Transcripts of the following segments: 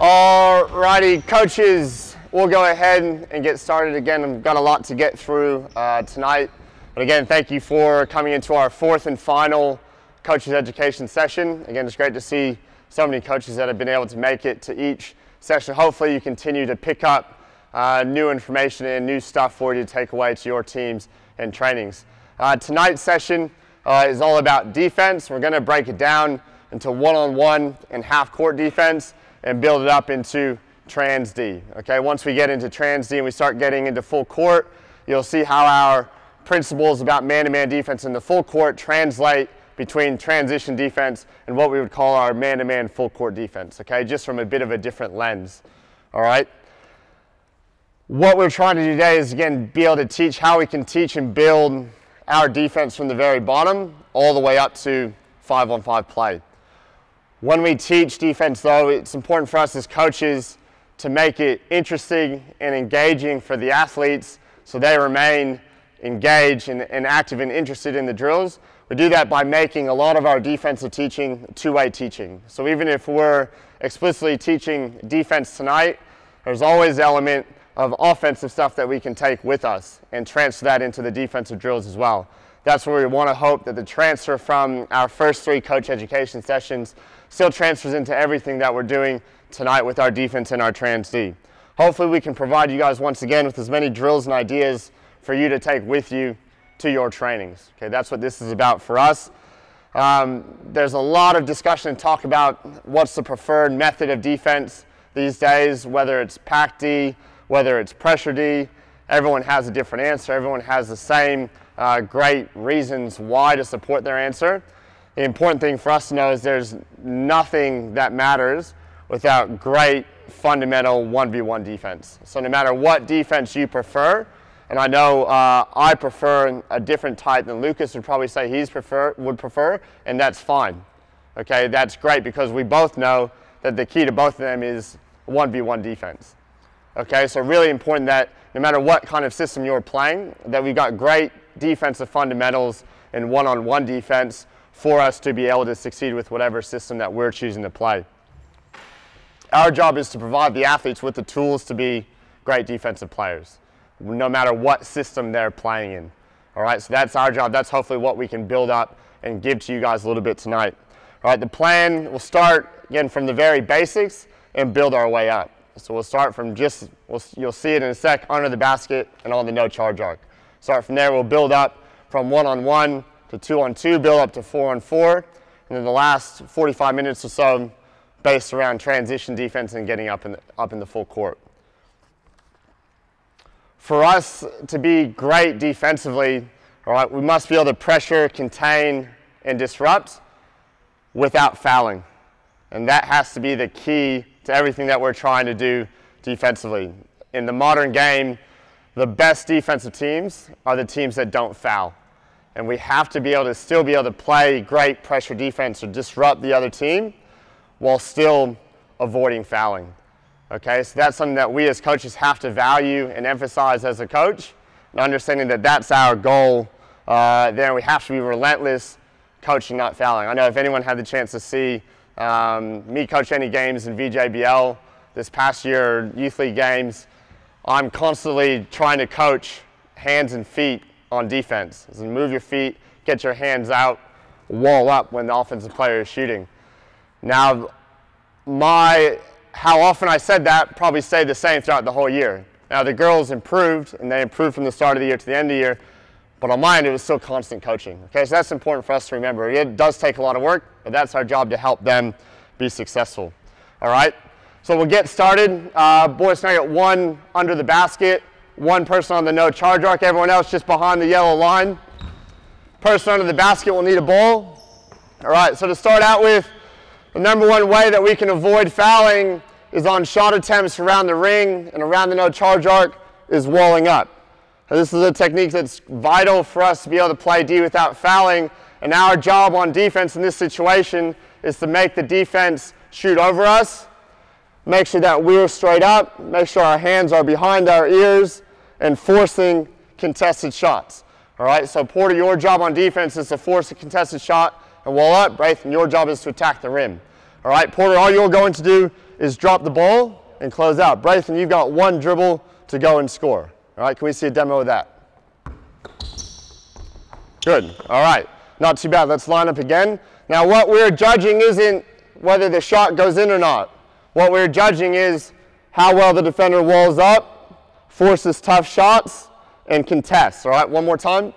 Alrighty, coaches, we'll go ahead and get started again. I've got a lot to get through uh, tonight. But again, thank you for coming into our fourth and final coaches education session. Again, it's great to see so many coaches that have been able to make it to each session. Hopefully you continue to pick up uh, new information and new stuff for you to take away to your teams and trainings. Uh, tonight's session uh, is all about defense. We're going to break it down into one-on-one and half-court defense and build it up into trans D. Okay, once we get into trans D and we start getting into full court, you'll see how our principles about man-to-man defense in the full court translate between transition defense and what we would call our man-to-man full court defense, okay, just from a bit of a different lens, all right? What we're trying to do today is, again, be able to teach how we can teach and build our defense from the very bottom all the way up to five-on-five 5 play. When we teach defense, though, it's important for us as coaches to make it interesting and engaging for the athletes so they remain engaged and, and, active and interested in the drills. We do that by making a lot of our defensive teaching two-way teaching. So even if we're explicitly teaching defense tonight, there's always element of offensive stuff that we can take with us and transfer that into the defensive drills as well. That's where we want to hope that the transfer from our first three coach education sessions still transfers into everything that we're doing tonight with our defense and our trans D. Hopefully we can provide you guys once again with as many drills and ideas for you to take with you to your trainings. Okay, that's what this is about for us. Um, there's a lot of discussion and talk about what's the preferred method of defense these days, whether it's pack D, whether it's pressure D. Everyone has a different answer. Everyone has the same uh, great reasons why to support their answer. The important thing for us to know is there's nothing that matters without great fundamental 1v1 defense. So no matter what defense you prefer, and I know uh, I prefer a different type than Lucas would probably say he's prefer, would prefer, and that's fine. Okay, that's great because we both know that the key to both of them is 1v1 defense. Okay, so really important that no matter what kind of system you're playing, that we've got great defensive fundamentals in one-on-one -on -one defense for us to be able to succeed with whatever system that we're choosing to play. Our job is to provide the athletes with the tools to be great defensive players, no matter what system they're playing in. All right, so that's our job. That's hopefully what we can build up and give to you guys a little bit tonight. All right, the plan will start again from the very basics and build our way up. So we'll start from just, we'll, you'll see it in a sec, under the basket and on the no charge arc. Start from there, we'll build up from one-on-one -on -one to two on two, build up to four on four. And then the last 45 minutes or so based around transition defense and getting up in the, up in the full court. For us to be great defensively, all right, we must be able to pressure, contain, and disrupt without fouling. And that has to be the key to everything that we're trying to do defensively. In the modern game, the best defensive teams are the teams that don't foul and we have to be able to still be able to play great pressure defense or disrupt the other team while still avoiding fouling. Okay, so that's something that we as coaches have to value and emphasize as a coach, and understanding that that's our goal. Uh, then we have to be relentless coaching, not fouling. I know if anyone had the chance to see um, me coach any games in VJBL this past year, youth league games, I'm constantly trying to coach hands and feet on defense. So move your feet, get your hands out, wall up when the offensive player is shooting. Now, my how often I said that probably stayed the same throughout the whole year. Now the girls improved, and they improved from the start of the year to the end of the year, but on mine it was still constant coaching. Okay, so that's important for us to remember. It does take a lot of work, but that's our job to help them be successful. All right, so we'll get started. Uh, boys tonight at one under the basket one person on the no charge arc, everyone else just behind the yellow line. Person under the basket will need a ball. All right, so to start out with, the number one way that we can avoid fouling is on shot attempts around the ring and around the no charge arc is walling up. Now, this is a technique that's vital for us to be able to play D without fouling. And our job on defense in this situation is to make the defense shoot over us, make sure that we're straight up, make sure our hands are behind our ears, and forcing contested shots. All right, so Porter, your job on defense is to force a contested shot and wall up. Braithen, your job is to attack the rim. All right, Porter, all you're going to do is drop the ball and close out. Bryson, you've got one dribble to go and score. All right, can we see a demo of that? Good, all right, not too bad. Let's line up again. Now what we're judging isn't whether the shot goes in or not. What we're judging is how well the defender walls up, forces tough shots, and contests. All right, one more time.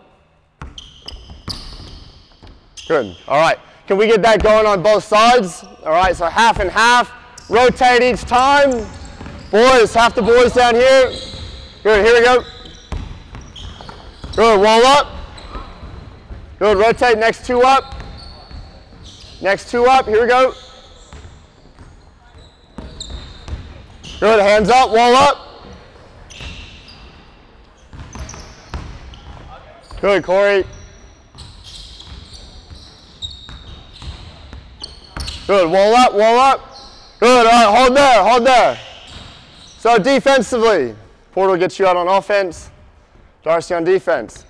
Good, all right. Can we get that going on both sides? All right, so half and half. Rotate each time. Boys, half the boys down here. Good, here we go. Good, wall up. Good, rotate, next two up. Next two up, here we go. Good, hands up, wall up. Good, Corey. Good, wall up, wall up. Good, all right, hold there, hold there. So defensively, Porter gets you out on offense, Darcy on defense.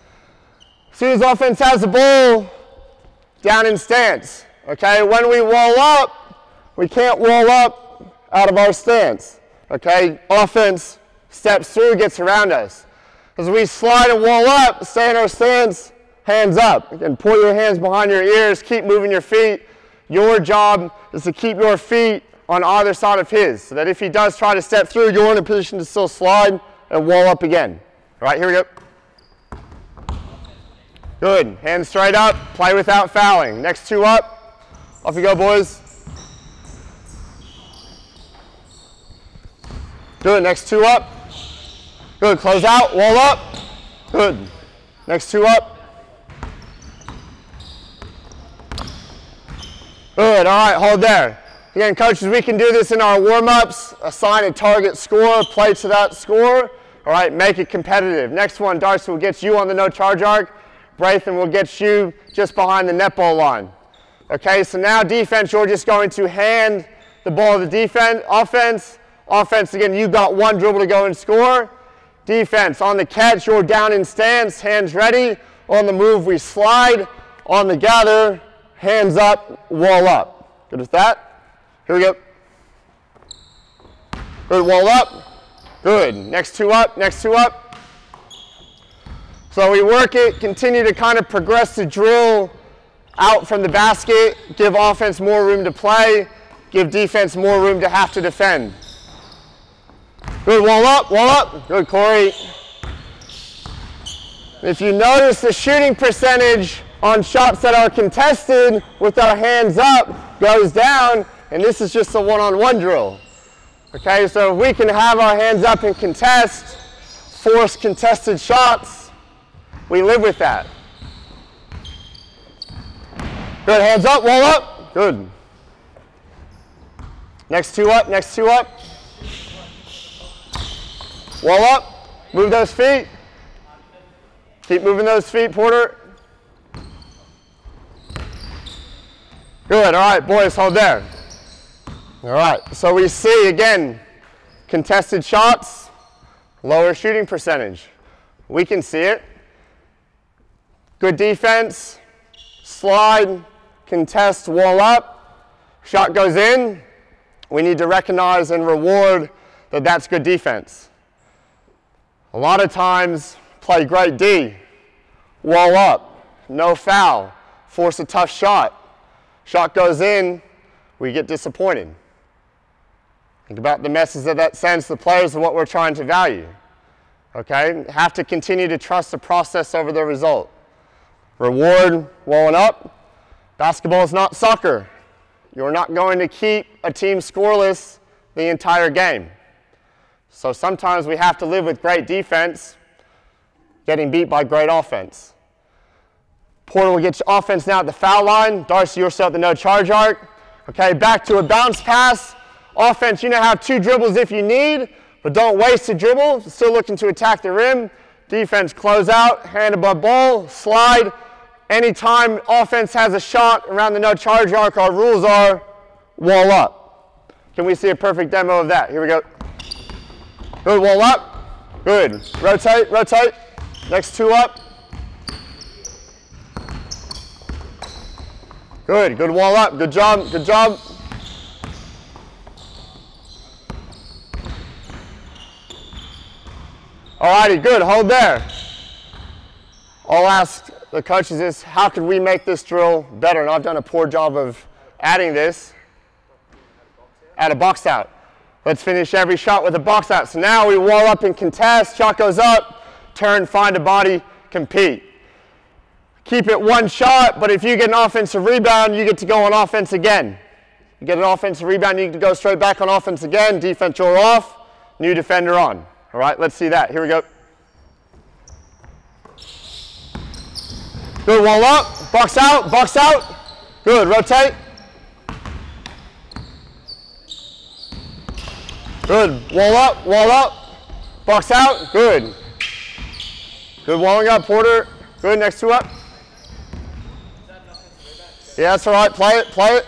As soon as offense has the ball, down in stance. Okay, when we wall up, we can't wall up out of our stance. Okay, offense steps through, gets around us. As we slide and wall up, stay in our stance, hands up. And pull your hands behind your ears, keep moving your feet. Your job is to keep your feet on either side of his, so that if he does try to step through, you're in a position to still slide and wall up again. All right, here we go. Good, hands straight up, play without fouling. Next two up, off you go boys. Good, next two up. Good, close out, wall up. Good, next two up. Good, all right, hold there. Again, coaches, we can do this in our warm-ups. Assign a target score, play to that score. All right, make it competitive. Next one, Darcy will get you on the no charge arc. Braithen will get you just behind the netball line. Okay, so now defense, you're just going to hand the ball to defense, offense. Offense, again, you got one dribble to go and score. Defense, on the catch, you're down in stance, hands ready. On the move, we slide. On the gather, hands up, wall up. Good with that? Here we go. Good, wall up. Good, next two up, next two up. So we work it, continue to kind of progress the drill out from the basket, give offense more room to play, give defense more room to have to defend. Good, wall up, wall up. Good, Corey. If you notice the shooting percentage on shots that are contested with our hands up goes down, and this is just a one-on-one -on -one drill. Okay, so if we can have our hands up and contest, force contested shots, we live with that. Good, hands up, wall up, good. Next two up, next two up. Wall up, move those feet. Keep moving those feet, Porter. Good, all right, boys, hold there. All right, so we see again, contested shots, lower shooting percentage. We can see it. Good defense, slide, contest, wall up, shot goes in. We need to recognize and reward that that's good defense. A lot of times, play great D, wall up, no foul, force a tough shot. Shot goes in, we get disappointed. Think about the message that that sends to the players and what we're trying to value. Okay, have to continue to trust the process over the result. Reward walling up. Basketball is not soccer. You're not going to keep a team scoreless the entire game. So sometimes we have to live with great defense, getting beat by great offense. Porter will get your offense now at the foul line. Darcy, you're the no charge arc. Okay, back to a bounce pass. Offense, you now have two dribbles if you need, but don't waste a dribble. Still looking to attack the rim. Defense, close out, hand above ball, slide. Anytime offense has a shot around the no charge arc, our rules are wall up. Can we see a perfect demo of that? Here we go. Good, wall up. Good, rotate, rotate. Next two up. Good, good wall up, good job, good job. Alrighty, good, hold there. I'll ask the coaches this: how could we make this drill better? And I've done a poor job of adding this. Add a box out. Let's finish every shot with a box out. So now we wall up and contest, shot goes up, turn, find a body, compete. Keep it one shot, but if you get an offensive rebound, you get to go on offense again. You get an offensive rebound, you to go straight back on offense again. Defense, you're off. New defender on. All right, let's see that. Here we go. Good, wall up, box out, box out. Good, rotate. Good, wall up, wall up, box out, good. Good walling up, Porter. Good, next two up. Yeah, that's all right, play it, play it.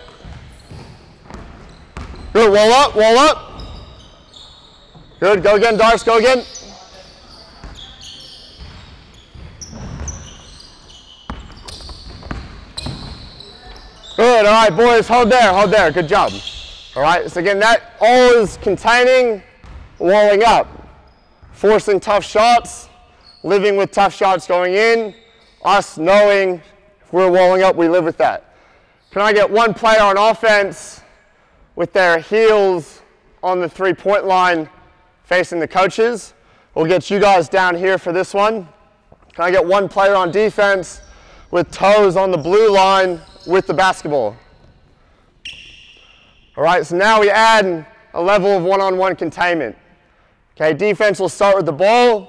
Good, wall up, wall up. Good, go again, Dars, go again. Good, all right, boys, hold there, hold there, good job. All right, so again, that all is containing walling up, forcing tough shots, living with tough shots going in, us knowing if we're walling up, we live with that. Can I get one player on offense with their heels on the three-point line facing the coaches? We'll get you guys down here for this one. Can I get one player on defense with toes on the blue line with the basketball? All right, so now we add a level of one-on-one -on -one containment. Okay, defense will start with the ball.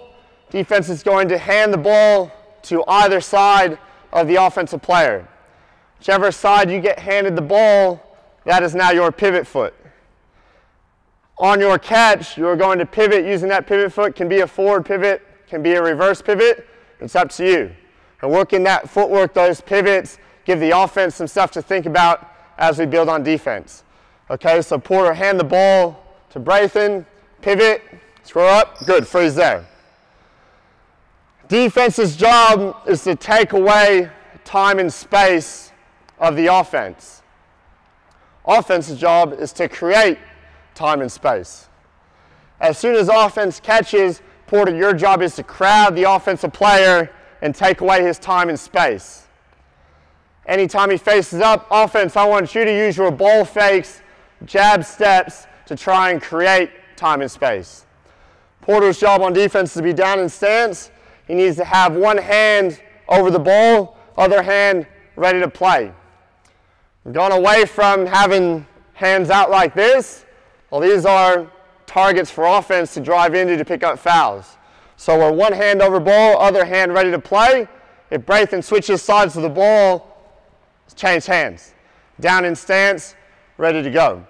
Defense is going to hand the ball to either side of the offensive player. Whichever side you get handed the ball, that is now your pivot foot. On your catch, you're going to pivot using that pivot foot. Can be a forward pivot, can be a reverse pivot. It's up to you. And working that footwork, those pivots, give the offense some stuff to think about as we build on defense. Okay, so Porter hand the ball to Braithen, pivot, screw up, good, freeze there. Defense's job is to take away time and space of the offense. Offense's job is to create time and space. As soon as offense catches, Porter, your job is to crowd the offensive player and take away his time and space. Anytime he faces up, offense, I want you to use your ball fakes, jab steps to try and create time and space. Porter's job on defense is to be down in stance. He needs to have one hand over the ball, other hand ready to play. We've gone away from having hands out like this. Well, these are targets for offense to drive into to pick up fouls. So we're one hand over ball, other hand ready to play. If Braithen switches sides of the ball, change hands. Down in stance, ready to go.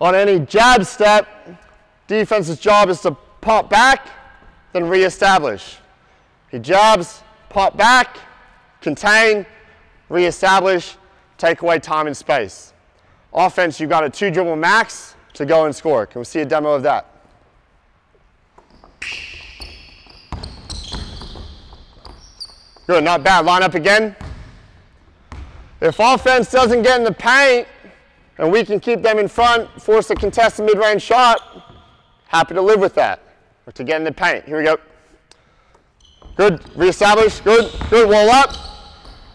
On any jab step, defense's job is to pop back, then reestablish. He jabs, pop back, contain, reestablish, take away time and space. Offense, you've got a two dribble max to go and score. Can we see a demo of that? Good, not bad. Line up again. If offense doesn't get in the paint and we can keep them in front, force a contested mid-range shot, happy to live with that. Or to get in the paint. Here we go. Good, reestablish, good, good, wall up.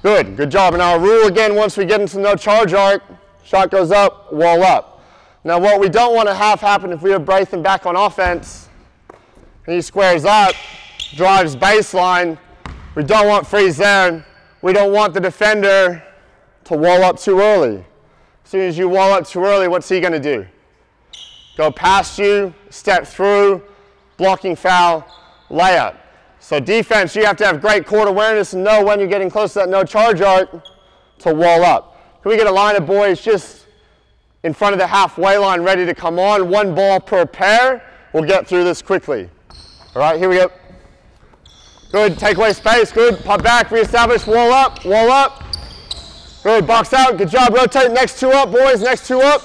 Good, good job. And our rule again, once we get into no charge arc, shot goes up, wall up. Now what we don't want to have happen if we have Braithen back on offense, he squares up, drives baseline, we don't want freeze there. We don't want the defender to wall up too early. As soon as you wall up too early, what's he going to do? Go past you, step through, blocking foul, layup. So defense, you have to have great court awareness and know when you're getting close to that no charge arc to wall up. Can we get a line of boys just in front of the halfway line ready to come on? One ball per pair. We'll get through this quickly. All right, here we go. Good, take away space, good. Pop back, reestablish, wall up, wall up. Good, box out, good job, rotate. Next two up, boys, next two up.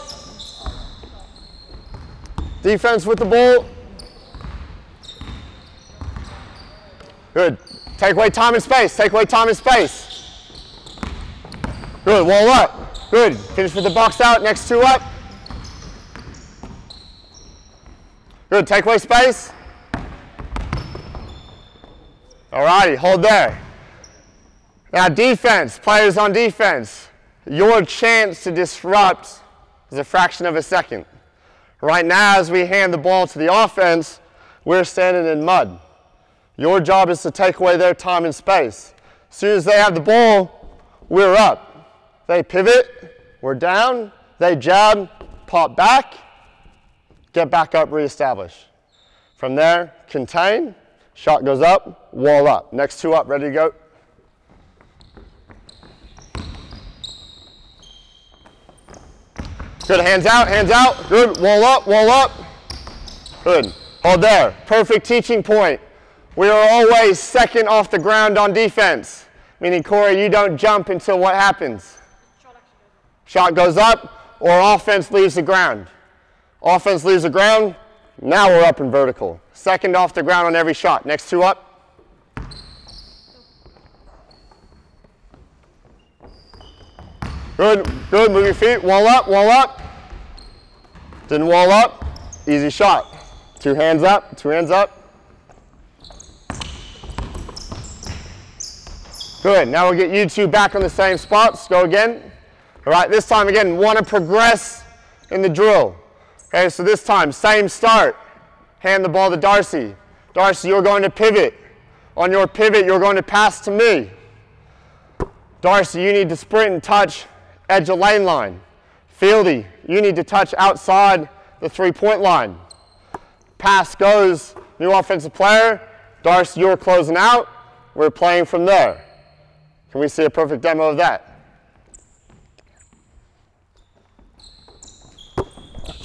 Defense with the ball. Good. Take away time and space. Take away time and space. Good. Wall up. Good. Finish with the box out. Next two up. Good. Take away space. All righty, hold there. Now defense, players on defense, your chance to disrupt is a fraction of a second. Right now, as we hand the ball to the offense, we're standing in mud. Your job is to take away their time and space. As soon as they have the ball, we're up. They pivot, we're down, they jab, pop back, get back up, reestablish. From there, contain, shot goes up, wall up. Next two up, ready to go. Good, hands out, hands out. Good, wall up, wall up. Good, hold there. Perfect teaching point. We are always second off the ground on defense. Meaning, Corey, you don't jump until what happens? Shot goes up or offense leaves the ground. Offense leaves the ground, now we're up in vertical. Second off the ground on every shot. Next two up. Good, good, move your feet, wall up, wall up. Didn't wall up, easy shot. Two hands up, two hands up. Good, now we'll get you two back on the same spots. Go again. All right, this time again, want to progress in the drill. Okay, so this time, same start. Hand the ball to Darcy. Darcy, you're going to pivot. On your pivot, you're going to pass to me. Darcy, you need to sprint and touch edge of lane line. Fieldy, you need to touch outside the three-point line. Pass goes, new offensive player. Darcy, you're closing out. We're playing from there. Can we see a perfect demo of that?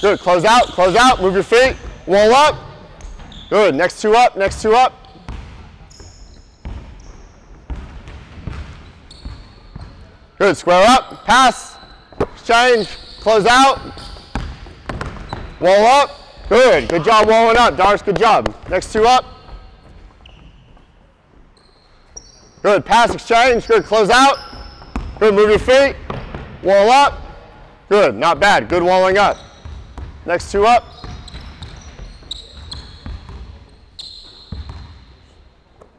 Good, close out, close out, move your feet, wall up. Good, next two up, next two up. Good, square up, pass, exchange, close out, wall up. Good, good job walling up, Dars, good job. Next two up. Good, pass exchange, good, close out. Good, move your feet, wall up. Good, not bad, good walling up. Next two up.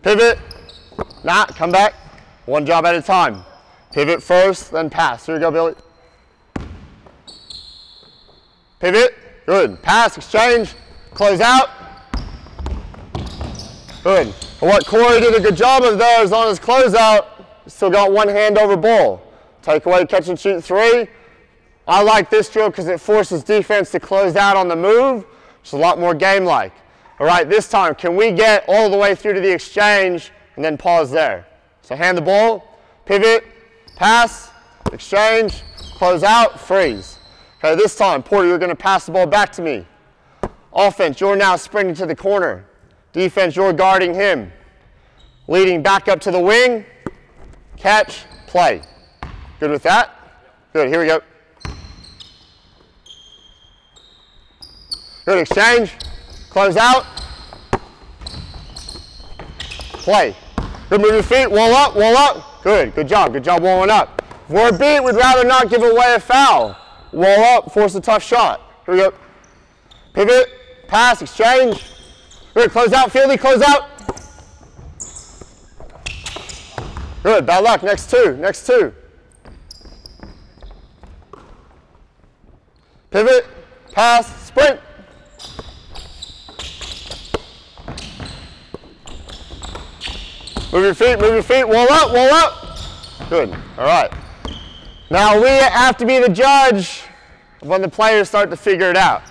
Pivot, not, come back. One job at a time. Pivot first, then pass. Here we go, Billy. Pivot, good. Pass, exchange, close out. Good. what Corey did a good job of there is on his closeout, still got one hand over ball. Take away catch and shoot three, I like this drill because it forces defense to close out on the move. It's a lot more game-like. All right, this time, can we get all the way through to the exchange and then pause there? So hand the ball, pivot, pass, exchange, close out, freeze. Okay, this time, Porter, you're going to pass the ball back to me. Offense, you're now sprinting to the corner. Defense, you're guarding him. Leading back up to the wing, catch, play. Good with that? Good, here we go. Good exchange. Close out. Play. Good move your feet. Wall up, wall up. Good, good job. Good job walling up. If we're beat, we'd rather not give away a foul. Wall up, force a tough shot. Here we go. Pivot, pass, exchange. Good, close out, Fieldy, close out. Good, bad luck. Next two, next two. Pivot, pass, sprint. Move your feet, move your feet, wall up, wall up. Good, all right. Now we have to be the judge when the players start to figure it out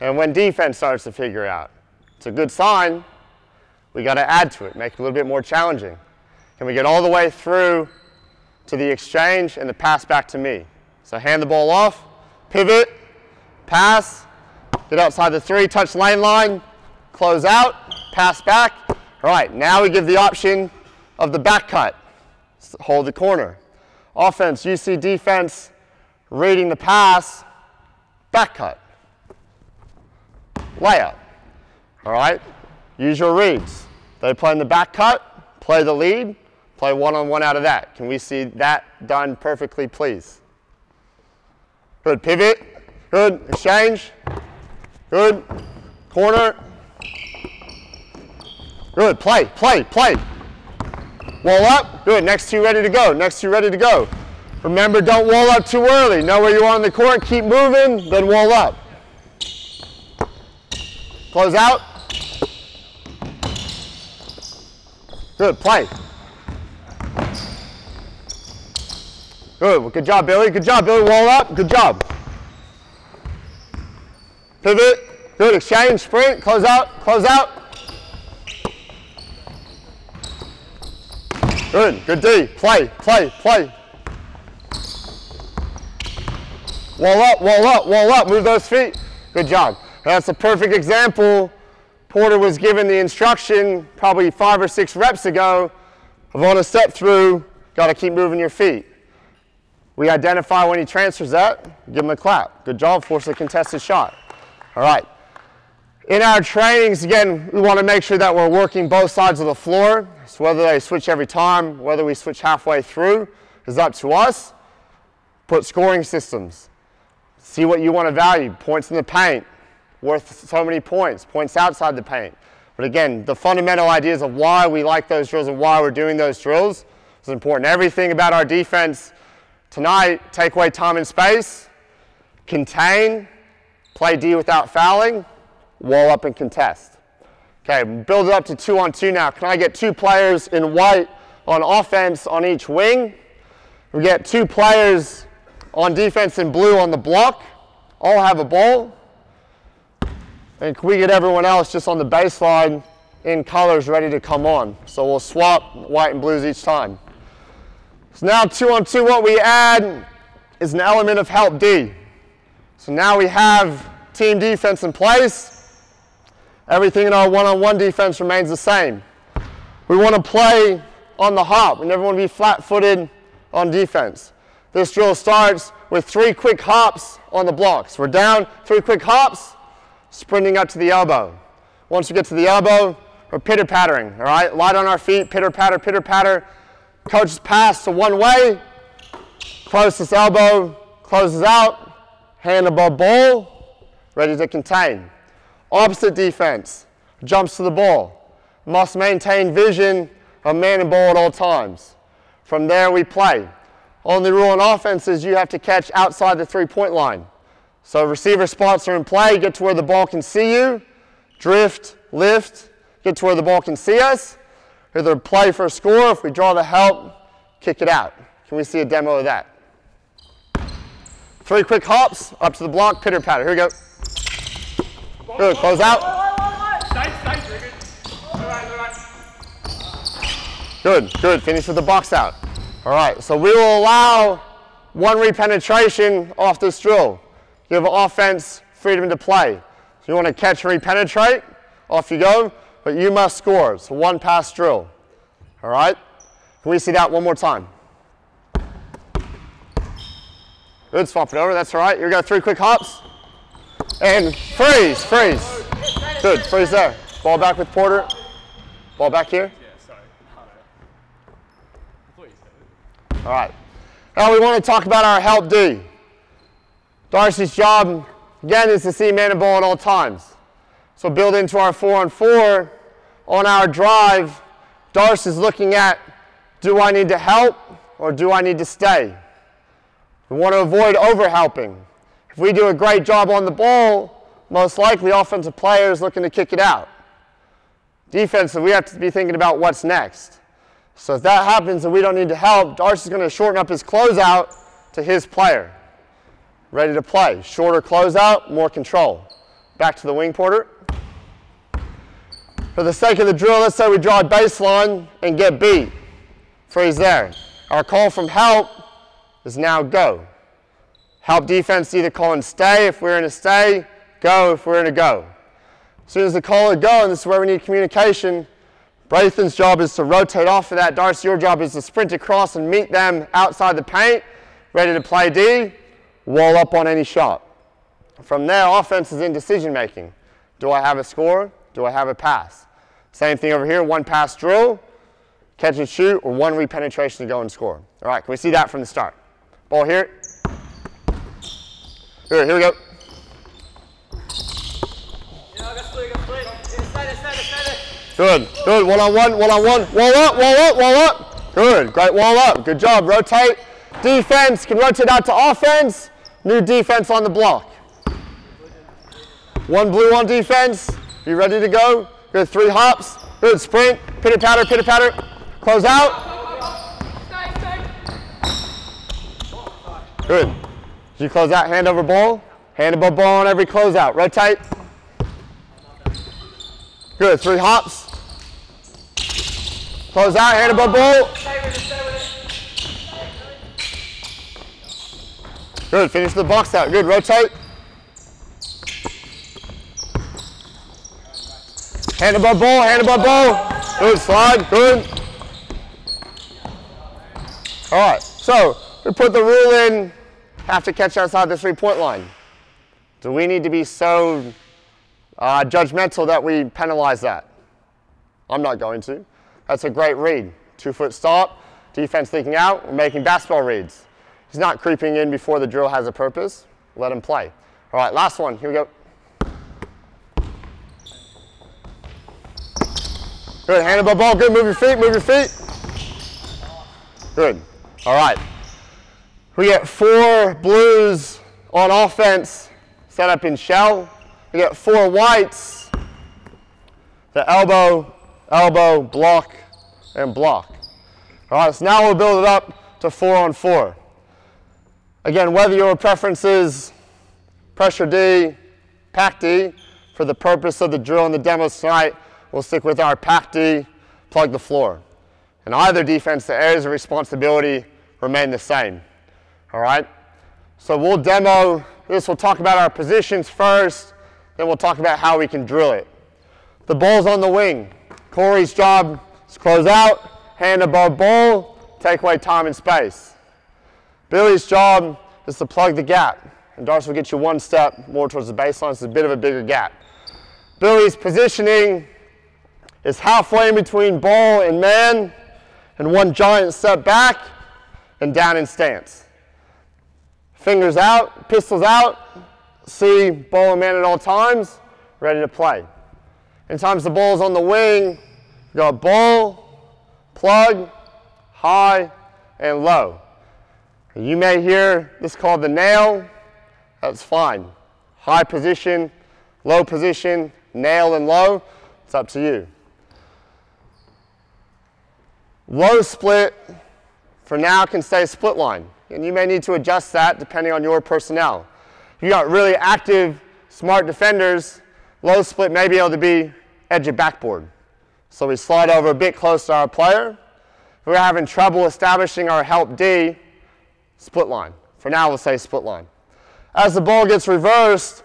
and when defense starts to figure it out. It's a good sign. We got to add to it, make it a little bit more challenging. Can we get all the way through to the exchange and the pass back to me? So hand the ball off, pivot, pass, get outside the three, touch lane line, close out, pass back, all right, now we give the option of the back cut. Hold the corner. Offense, you see defense reading the pass, back cut. Layup. All right, use your reads. They play in the back cut, play the lead, play one-on-one -on -one out of that. Can we see that done perfectly, please? Good, pivot, good, exchange, good, corner, Good, play, play, play. Wall up. Good. Next two ready to go. Next two ready to go. Remember, don't wall up too early. Know where you are on the court. Keep moving, then wall up. Close out. Good. Play. Good. Good job, Billy. Good job, Billy. Wall up. Good job. Pivot. Good. Exchange. Sprint. Close out. Close out. Good. Good D. Play. Play. Play. Wall up. Wall up. Wall up. Move those feet. Good job. That's a perfect example. Porter was given the instruction probably five or six reps ago of on a step through, got to keep moving your feet. We identify when he transfers that, give him a clap. Good job, force a contested shot. All right. In our trainings, again, we want to make sure that we're working both sides of the floor. So whether they switch every time, whether we switch halfway through, is up to us. Put scoring systems. See what you want to value. Points in the paint, worth so many points, points outside the paint. But again, the fundamental ideas of why we like those drills and why we're doing those drills is important. Everything about our defense tonight, take away time and space, contain, play D without fouling, wall up and contest. Okay, build it up to two on two now. Can I get two players in white on offense on each wing? We get two players on defense in blue on the block. All have a ball. And can we get everyone else just on the baseline in colors ready to come on? So we'll swap white and blues each time. So now two on two, what we add is an element of help D. So now we have team defense in place. Everything in our one-on-one -on -one defense remains the same. We want to play on the hop. We never want to be flat-footed on defense. This drill starts with three quick hops on the blocks. We're down, three quick hops, sprinting up to the elbow. Once we get to the elbow, we're pitter pattering, all right? Light on our feet, pitter patter, pitter patter. Coach's pass to one way, closest elbow, closes out, hand above ball, ready to contain. Opposite defense, jumps to the ball. Must maintain vision of man and ball at all times. From there we play. Only rule on offense is you have to catch outside the three-point line. So receiver spots are in play, get to where the ball can see you, drift, lift, get to where the ball can see us, either play for a score, if we draw the help, kick it out. Can we see a demo of that? Three quick hops, up to the block, pitter patter. Here we go. Good, close out. Good, good, finish with the box out. All right, so we will allow one repenetration off this drill. Give offense freedom to play. So you want to catch and repenetrate, off you go, but you must score. So one pass drill. All right? Can we see that one more time? Good, swap it over, that's all right. Here we go, three quick hops. And freeze, freeze. Good, freeze there. Ball back with Porter. Ball back here. All right. Now we want to talk about our help D. Darcy's job, again, is to see man and ball at all times. So build into our four on four, on our drive, Darcy's looking at, do I need to help or do I need to stay? We want to avoid overhelping. If we do a great job on the ball, most likely offensive players looking to kick it out. Defensive, we have to be thinking about what's next. So if that happens and we don't need to help, Darcy's going to shorten up his closeout to his player ready to play. Shorter closeout, more control. Back to the wing porter. For the sake of the drill, let's say we draw a baseline and get beat. Freeze there. Our call from help is now go. Help defense either call and stay if we're in a stay, go if we're in a go. As soon as the call is go, and this is where we need communication, Braithen's job is to rotate off of that. Darcy, your job is to sprint across and meet them outside the paint, ready to play D wall up on any shot. From there, offense is in decision making. Do I have a score? Do I have a pass? Same thing over here, one pass drill, catch and shoot, or one repenetration to go and score. All right, can we see that from the start? Ball here. Here, here we go. Good, good, one on one, one on one, wall up, wall up, wall up. Good, great wall up, good job, rotate. Defense can rotate out to offense, new defense on the block. One blue on defense, you ready to go? Good, three hops, good, sprint, pitter patter, pitter patter, close out. Good. You close out hand over ball? Hand above ball on every closeout. Rotate. Good. Three hops. Close out, hand above ball. Good. Finish the box out. Good. Rotate. Hand above ball, hand above ball. Good. Slide. Good. All right. So we put the rule in have to catch outside the three-point line. Do we need to be so uh, judgmental that we penalize that? I'm not going to. That's a great read. Two-foot stop, defense leaking out, we're making basketball reads. He's not creeping in before the drill has a purpose. Let him play. All right, last one. Here we go. Good, hand above ball. Good, move your feet, move your feet. Good. All right. We get four blues on offense set up in shell. We get four whites, the elbow, elbow, block, and block. All right, so now we'll build it up to four on four. Again, whether your preference is pressure D, pack D, for the purpose of the drill and the demo tonight, we'll stick with our pack D, plug the floor. In either defense, the areas of responsibility remain the same. All right? So we'll demo this. We'll talk about our positions first, then we'll talk about how we can drill it. The ball's on the wing. Corey's job is close out, hand above ball, take away time and space. Billy's job is to plug the gap. And Darcy will get you one step more towards the baseline, it's a bit of a bigger gap. Billy's positioning is halfway in between ball and man, and one giant step back and down in stance. Fingers out, pistols out, see ball and man at all times, ready to play. Anytime the ball's on the wing, you got ball, plug, high, and low. You may hear this called the nail, that's fine. High position, low position, nail and low, it's up to you. Low split, for now, can stay split line and you may need to adjust that depending on your personnel. If you got really active, smart defenders, low split may be able to be edge of backboard. So we slide over a bit close to our player. We're having trouble establishing our help D, split line. For now, we'll say split line. As the ball gets reversed,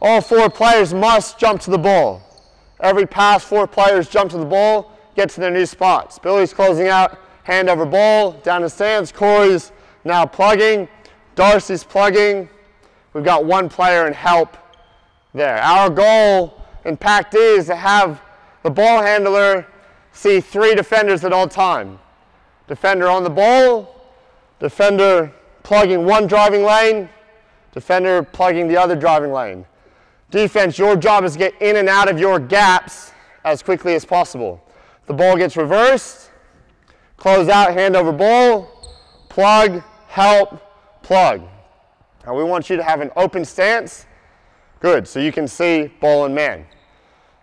all four players must jump to the ball. Every pass, four players jump to the ball, get to their new spots. Billy's closing out, hand over ball, down the stands. Corey's now plugging, Darcy's plugging. We've got one player in help there. Our goal in Pack D is to have the ball handler see three defenders at all time. Defender on the ball, defender plugging one driving lane, defender plugging the other driving lane. Defense, your job is to get in and out of your gaps as quickly as possible. The ball gets reversed, close out, hand over ball, plug, help, plug. Now we want you to have an open stance. Good, so you can see ball and man.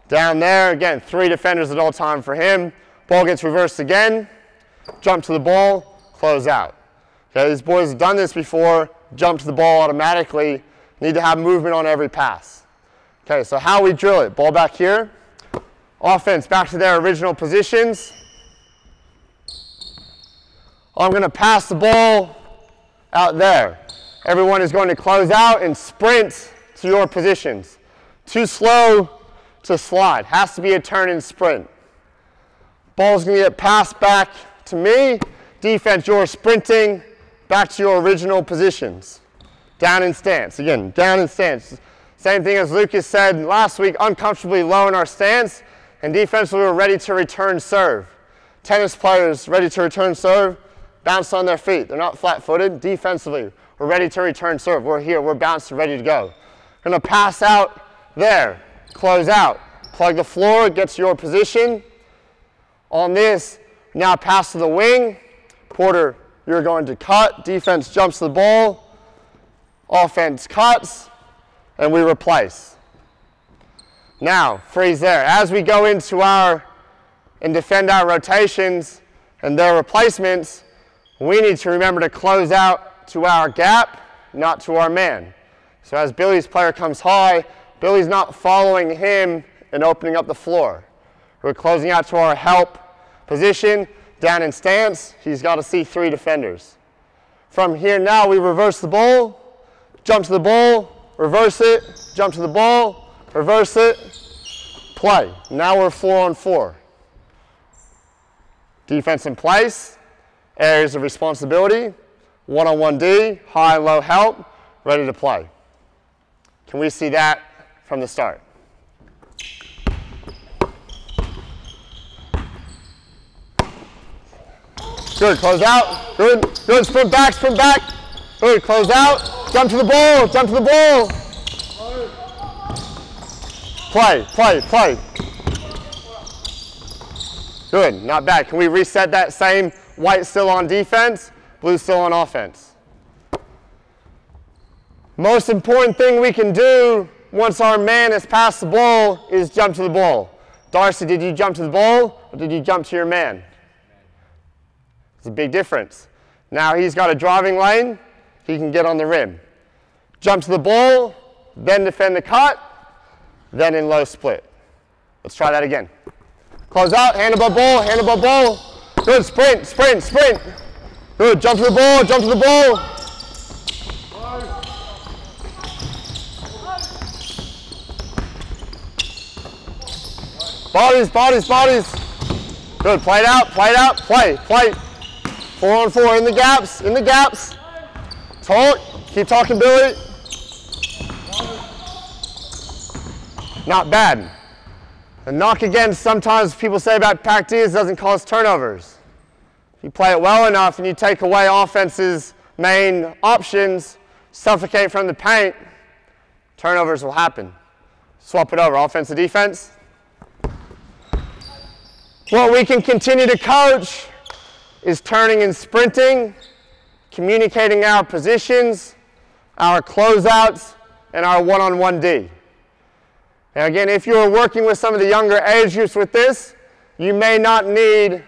Down there, again, three defenders at all time for him. Ball gets reversed again, jump to the ball, close out. Okay, these boys have done this before, jump to the ball automatically, need to have movement on every pass. Okay, so how we drill it, ball back here, offense back to their original positions, I'm going to pass the ball out there. Everyone is going to close out and sprint to your positions. Too slow to slide. Has to be a turn and sprint. Ball's going to get passed back to me. Defense, you're sprinting back to your original positions. Down in stance. Again, down in stance. Same thing as Lucas said last week, uncomfortably low in our stance. And defensively, we're ready to return serve. Tennis players ready to return serve bounce on their feet. They're not flat-footed. Defensively, we're ready to return serve. We're here. We're bounced, ready to go. Gonna pass out there. Close out. Plug the floor. Gets your position. On this, Now pass to the wing. Porter, you're going to cut. Defense jumps the ball. Offense cuts. And we replace. Now, freeze there. As we go into our and defend our rotations and their replacements, we need to remember to close out to our gap, not to our man. So as Billy's player comes high, Billy's not following him and opening up the floor. We're closing out to our help position, down in stance. He's got to see three defenders. From here now, we reverse the ball, jump to the ball, reverse it, jump to the ball, reverse it, play. Now we're four on four. Defense in place, areas of responsibility, one-on-one D, high and low help, ready to play. Can we see that from the start? Good, close out. Good, good, sprint back, sprint back. Good, close out. Jump to the ball, jump to the ball. Play, play, play. Good, not bad. Can we reset that same white still on defense, blue still on offense? Most important thing we can do once our man has passed the ball is jump to the ball. Darcy, did you jump to the ball or did you jump to your man? It's a big difference. Now he's got a driving lane, he can get on the rim. Jump to the ball, then defend the cut, then in low split. Let's try that again. Close out, hand above ball, hand above ball. Good, sprint, sprint, sprint. Good, jump to the ball, jump to the ball. Bodies, bodies, bodies. Good, play it out, play it out, play, play. Four on four in the gaps, in the gaps. Talk, keep talking, Billy. Not bad. The knock again, sometimes people say about Pack D is doesn't cause turnovers. You play it well enough and you take away offense's main options, suffocate from the paint, turnovers will happen. Swap it over, offense to defense. What we can continue to coach is turning and sprinting, communicating our positions, our closeouts, and our one-on-one D. Now again, if you're working with some of the younger age groups with this, you may not need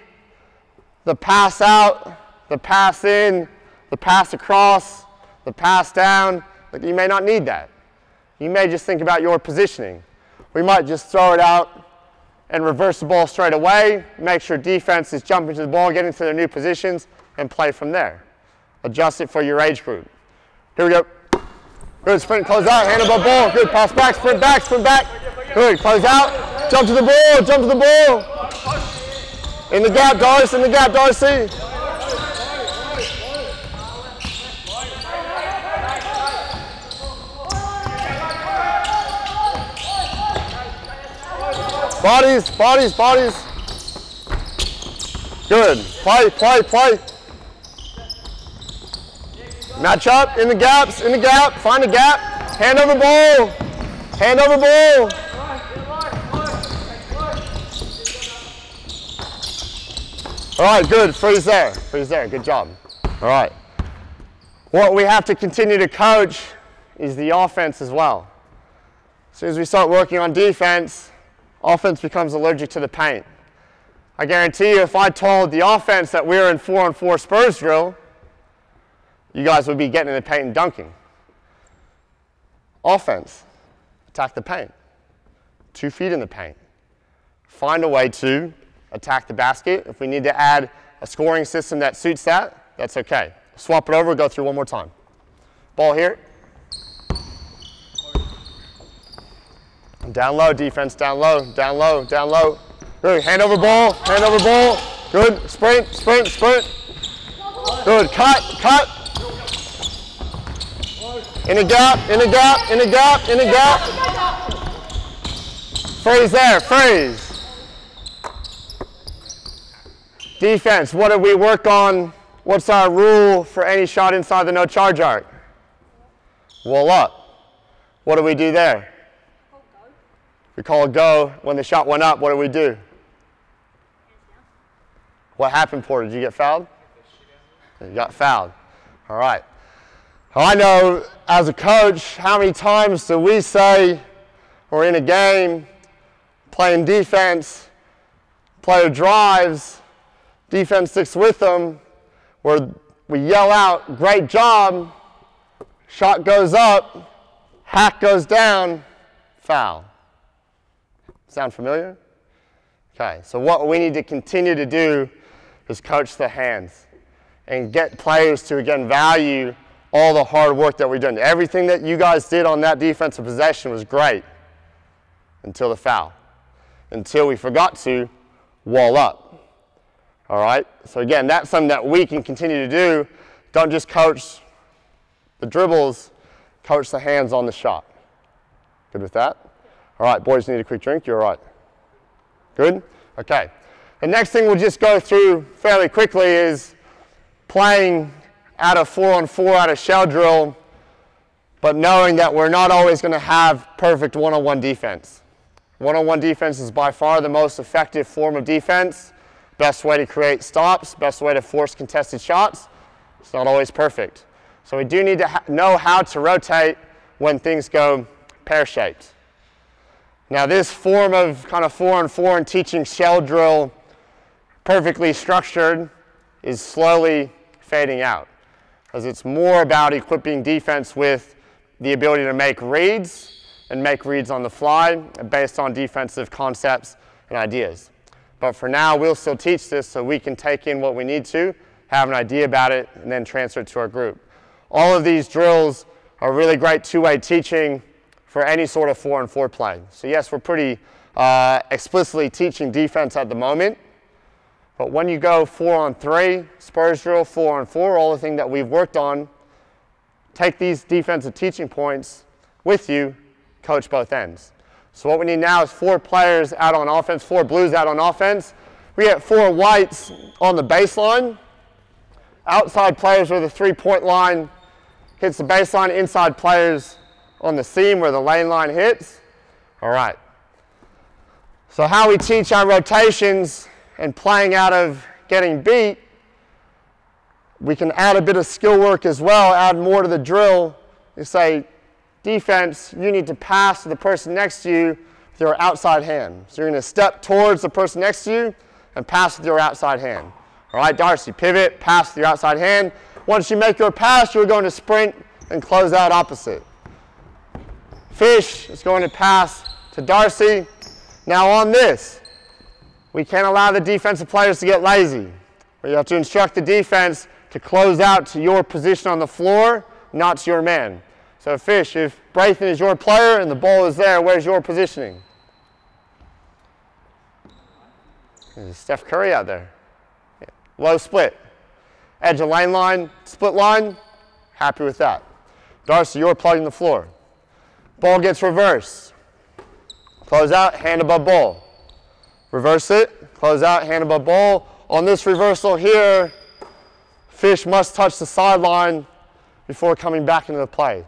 the pass out, the pass in, the pass across, the pass down. You may not need that. You may just think about your positioning. We might just throw it out and reverse the ball straight away, make sure defense is jumping to the ball, getting to their new positions, and play from there. Adjust it for your age group. Here we go. Good, sprint, close out, hand above ball. Good, pass back, sprint back, sprint back. Good, close out, jump to the ball, jump to the ball. In the gap, Darcy, in the gap, Darcy. Bodies, bodies, bodies. Good. Play, play, play. Match up in the gaps, in the gap. Find the gap. Hand over ball. Hand over ball. All right, good. Freeze there. Freeze there. Good job. All right. What we have to continue to coach is the offense as well. As soon as we start working on defense, offense becomes allergic to the paint. I guarantee you, if I told the offense that we were in four on four Spurs drill, you guys would be getting in the paint and dunking. Offense, attack the paint. Two feet in the paint. Find a way to attack the basket. If we need to add a scoring system that suits that, that's okay. Swap it over, go through one more time. Ball here. Down low, defense, down low, down low, down low. Good, hand over ball, hand over ball. Good, sprint, sprint, sprint. Good, cut, cut. In a gap, in a gap, in a gap, in a gap. Freeze there, freeze. Defense, what do we work on? What's our rule for any shot inside the no charge arc? Wall up. What do we do there? We call a go when the shot went up. What do we do? What happened, Porter? Did you get fouled? You got fouled. All right. I know as a coach, how many times do we say we're in a game, playing defense, player drives, defense sticks with them, where we yell out, great job, shot goes up, hack goes down, foul. Sound familiar? Okay, so what we need to continue to do is coach the hands and get players to, again, value all the hard work that we've done. Everything that you guys did on that defensive possession was great until the foul, until we forgot to wall up. All right? So again, that's something that we can continue to do. Don't just coach the dribbles, coach the hands on the shot. Good with that? All right, boys need a quick drink. You're all right. Good? Okay. The next thing we'll just go through fairly quickly is playing out of four on four out of shell drill, but knowing that we're not always going to have perfect one-on-one defense. One-on-one defense is by far the most effective form of defense. Best way to create stops, best way to force contested shots. It's not always perfect. So we do need to know how to rotate when things go pear-shaped. Now this form of kind of four on four and teaching shell drill perfectly structured is slowly fading out because it's more about equipping defense with the ability to make reads and make reads on the fly based on defensive concepts and ideas. But for now, we'll still teach this so we can take in what we need to, have an idea about it, and then transfer it to our group. All of these drills are really great two-way teaching for any sort of four and four play. So yes, we're pretty uh, explicitly teaching defense at the moment, but when you go four on three, Spurs drill, four on four, all the thing that we've worked on, take these defensive teaching points with you, coach both ends. So what we need now is four players out on offense, four blues out on offense. We get four whites on the baseline. Outside players where the three-point line hits the baseline, inside players on the seam where the lane line hits. All right. So how we teach our rotations and playing out of getting beat, we can add a bit of skill work as well, add more to the drill. You say, defense, you need to pass to the person next to you with your outside hand. So you're going to step towards the person next to you and pass with your outside hand. All right, Darcy, pivot, pass with your outside hand. Once you make your pass, you're going to sprint and close out opposite. Fish is going to pass to Darcy. Now on this, we can't allow the defensive players to get lazy. We have to instruct the defense to close out to your position on the floor, not to your man. So Fish, if Braithen is your player and the ball is there, where's your positioning? There's Steph Curry out there. Yeah. Low split. Edge of lane line, split line, happy with that. Darcy, you're plugging the floor. Ball gets reversed. Close out, hand above ball. Reverse it, close out, hand above ball. On this reversal here, fish must touch the sideline before coming back into the play.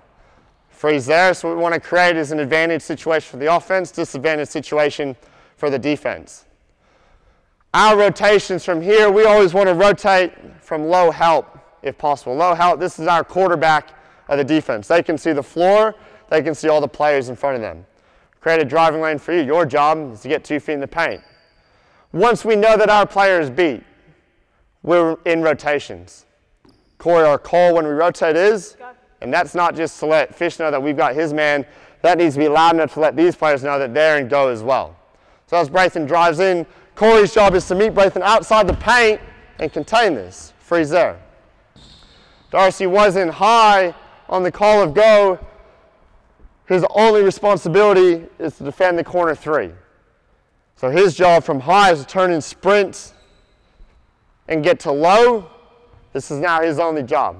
Freeze there, so what we want to create is an advantage situation for the offense, disadvantage situation for the defense. Our rotations from here, we always want to rotate from low help if possible. Low help, this is our quarterback of the defense. They can see the floor, they can see all the players in front of them. Create a driving lane for you. Your job is to get two feet in the paint. Once we know that our player is beat, we're in rotations. Corey, our call when we rotate is, and that's not just to let Fish know that we've got his man. That needs to be loud enough to let these players know that they're in go as well. So as Braithen drives in, Corey's job is to meet Braithen outside the paint and contain this. Freeze there. Darcy was in high on the call of go. His only responsibility is to defend the corner three. So his job from high is to turn in sprints and get to low. This is now his only job.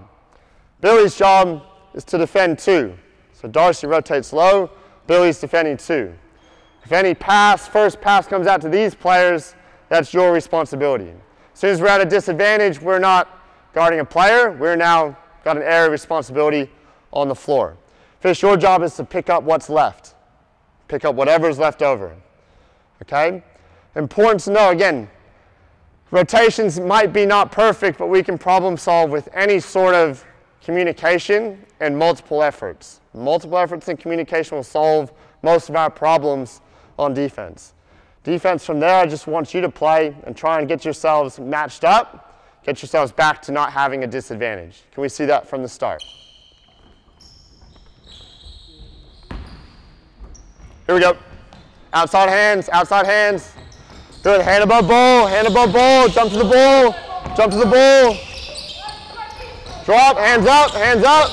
Billy's job is to defend two. So Darcy rotates low, Billy's defending two. If any pass, first pass comes out to these players, that's your responsibility. As soon as we're at a disadvantage, we're not guarding a player, we're now got an area of responsibility on the floor. Fish, your job is to pick up what's left. Pick up whatever's left over. Okay? Important to know, again, Rotations might be not perfect, but we can problem solve with any sort of communication and multiple efforts. Multiple efforts and communication will solve most of our problems on defense. Defense from there, I just want you to play and try and get yourselves matched up, get yourselves back to not having a disadvantage. Can we see that from the start? Here we go. Outside hands, outside hands. Good, hand above ball, hand above ball, jump to the ball, jump to the ball. Drop, hands up, hands up.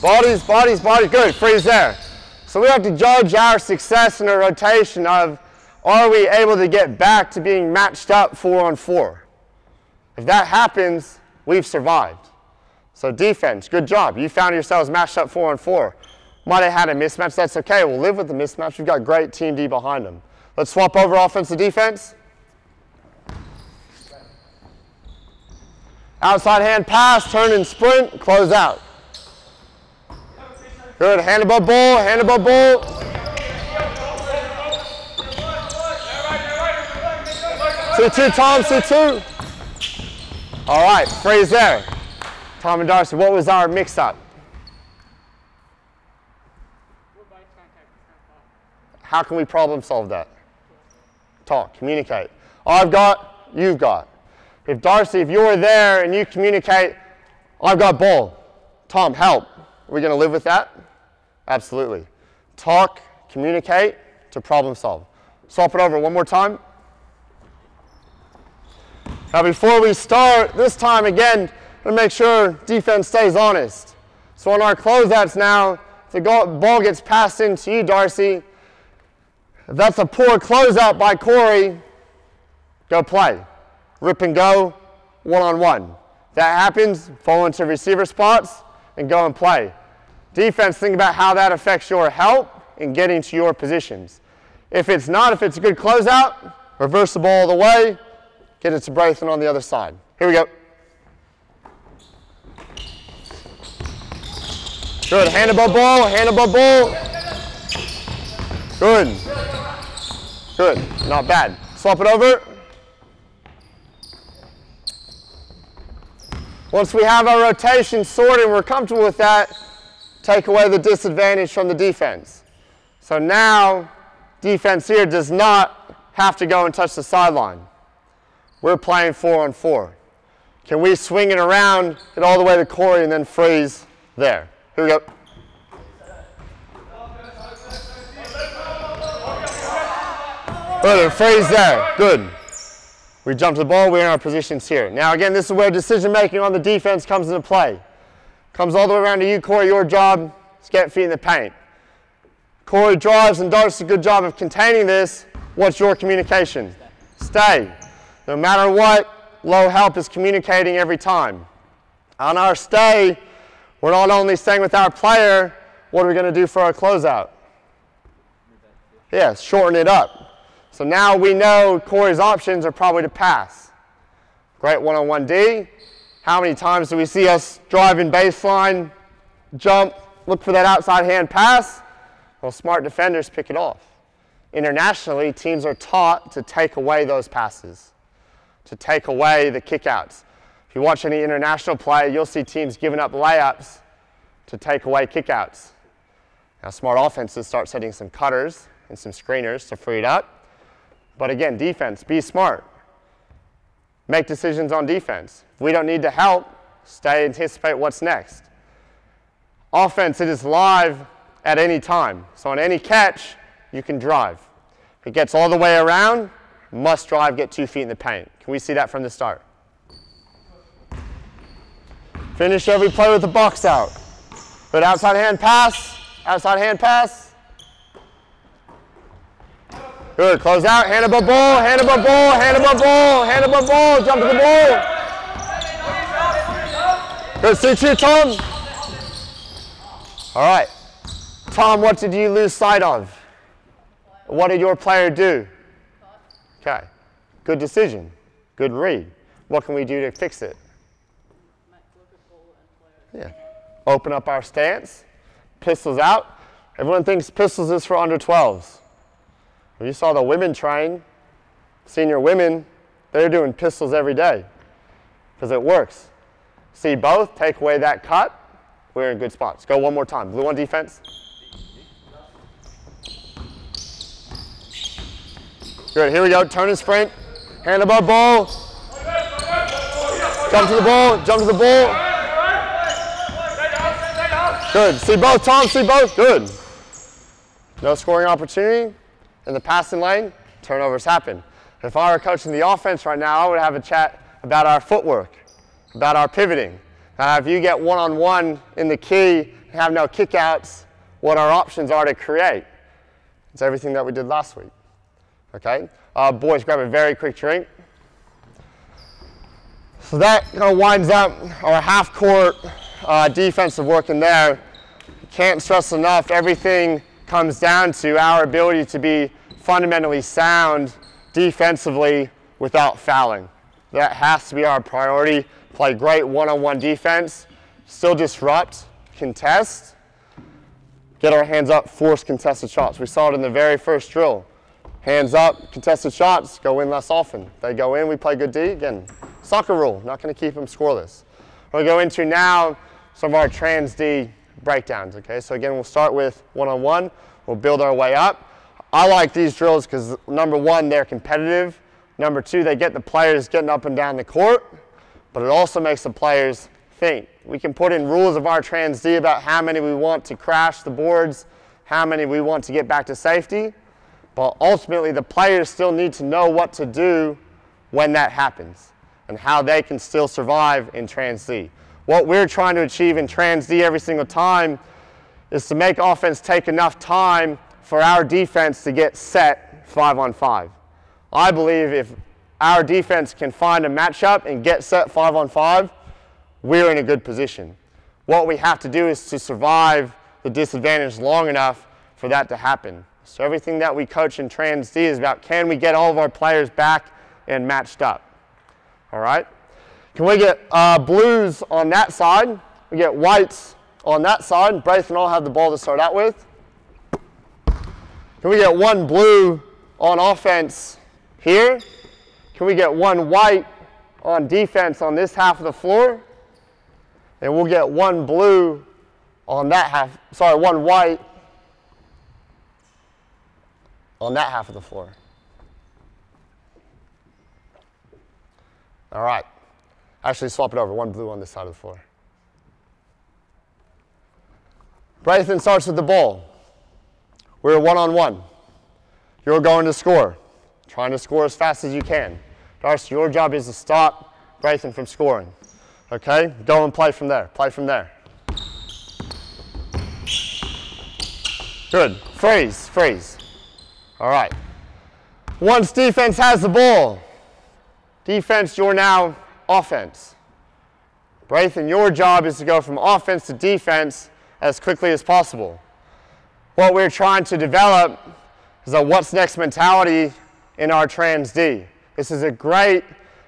Bodies, bodies, bodies, good, freeze there. So we have to judge our success in a rotation of are we able to get back to being matched up four on four? If that happens, we've survived. So defense, good job. You found yourselves matched up four on four. Might have had a mismatch, that's okay. We'll live with the mismatch. We've got great team D behind them. Let's swap over offense to defense. Outside hand pass, turn and sprint, close out. Good, hand above ball, hand above ball. C2, Tom, C2. All right, freeze there. Tom and Darcy, what was our mix-up? How can we problem solve that? Talk, communicate. I've got, you've got. If Darcy, if you're there and you communicate, I've got ball. Tom, help. Are we going to live with that? Absolutely. Talk, communicate to problem solve. Swap it over one more time. Now before we start, this time again, to make sure defense stays honest. So on our closeouts now, the ball gets passed into you, Darcy, if that's a poor closeout by Corey, go play. Rip and go, one-on-one. -on -one. That happens, fall into receiver spots and go and play. Defense, think about how that affects your help in getting to your positions. If it's not, if it's a good closeout, reverse the ball all the way, get it to Braithen on the other side. Here we go. Good, hand above ball, hand above ball. Good. Good, not bad. Swap it over. Once we have our rotation sorted, and we're comfortable with that, take away the disadvantage from the defense. So now, defense here does not have to go and touch the sideline. We're playing four on four. Can we swing it around, get all the way to Corey, and then freeze there? Here we go. Good, freeze there. Good. We jump the ball, we're in our positions here. Now again, this is where decision making on the defense comes into play. Comes all the way around to you, Corey. Your job is get feet in the paint. Corey drives and does a good job of containing this. What's your communication? Stay. No matter what, low help is communicating every time. On our stay, we're not only staying with our player, what are we going to do for our closeout? Yes, shorten it up. So now we know Corey's options are probably to pass. Great one-on-one D. How many times do we see us driving baseline, jump, look for that outside hand pass? Well, smart defenders pick it off. Internationally, teams are taught to take away those passes, to take away the kickouts. If you watch any international play, you'll see teams giving up layups to take away kickouts. Now, smart offenses start setting some cutters and some screeners to free it up. But again, defense, be smart. Make decisions on defense. If we don't need to help, stay, anticipate what's next. Offense, it is live at any time. So on any catch, you can drive. If it gets all the way around, must drive, get two feet in the paint. Can we see that from the start? Finish every play with the box out. Good outside hand pass, outside hand pass. Good, close out, hand above ball, hand above ball, hand above ball, hand above ball, jump to the ball. Good, sit here, Tom. All right. Tom, what did you lose sight of? What did your player do? Okay, good decision, good read. What can we do to fix it? Yeah, open up our stance, pistols out. Everyone thinks pistols is for under 12s. You saw the women train, senior women, they're doing pistols every day because it works. See both, take away that cut, we're in good spots. Go one more time. Blue on defense. Good, here we go, turn and sprint. Hand above ball. Jump to the ball, jump to the ball. Good, see both, Tom, see both, good. No scoring opportunity in the passing lane, turnovers happen. If I were coaching the offense right now, I would have a chat about our footwork, about our pivoting. Uh, if you get one-on-one in the key and have no kickouts, what our options are to create. It's everything that we did last week. Okay? Uh, boys, grab a very quick drink. So that kind of winds up our half-court uh, defensive work in there. Can't stress enough, everything comes down to our ability to be fundamentally sound defensively without fouling. That has to be our priority. Play great one-on-one defense, still disrupt, contest, get our hands up, force contested shots. We saw it in the very first drill. Hands up, contested shots, go in less often. They go in, we play good D. Again, soccer rule, not going to keep them scoreless. We'll go into now some of our trans D breakdowns, okay? So again, we'll start with one-on-one. -on -one. We'll build our way up. I like these drills because number one, they're competitive. Number two, they get the players getting up and down the court, but it also makes the players think. We can put in rules of our trans D about how many we want to crash the boards, how many we want to get back to safety, but ultimately the players still need to know what to do when that happens and how they can still survive in trans D. What we're trying to achieve in trans D every single time is to make offense take enough time for our defense to get set five on five. I believe if our defense can find a matchup and get set five on five, we're in a good position. What we have to do is to survive the disadvantage long enough for that to happen. So everything that we coach in Trans D is about can we get all of our players back and matched up. All right? Can we get uh, blues on that side? We get whites on that side. Braith and all have the ball to start out with. Can we get one blue on offense here? Can we get one white on defense on this half of the floor? And we'll get one blue on that half, sorry, one white on that half of the floor. All right. Actually, swap it over. One blue on this side of the floor. Bryson starts with the ball. We're one-on-one. -on -one. You're going to score. Trying to score as fast as you can. Darcy, your job is to stop Bryson from scoring. Okay? Go and play from there. Play from there. Good. Freeze. Freeze. All right. Once defense has the ball, defense, you're now offense. Bryson, your job is to go from offense to defense as quickly as possible. What we're trying to develop is a what's next mentality in our Trans D. This is a great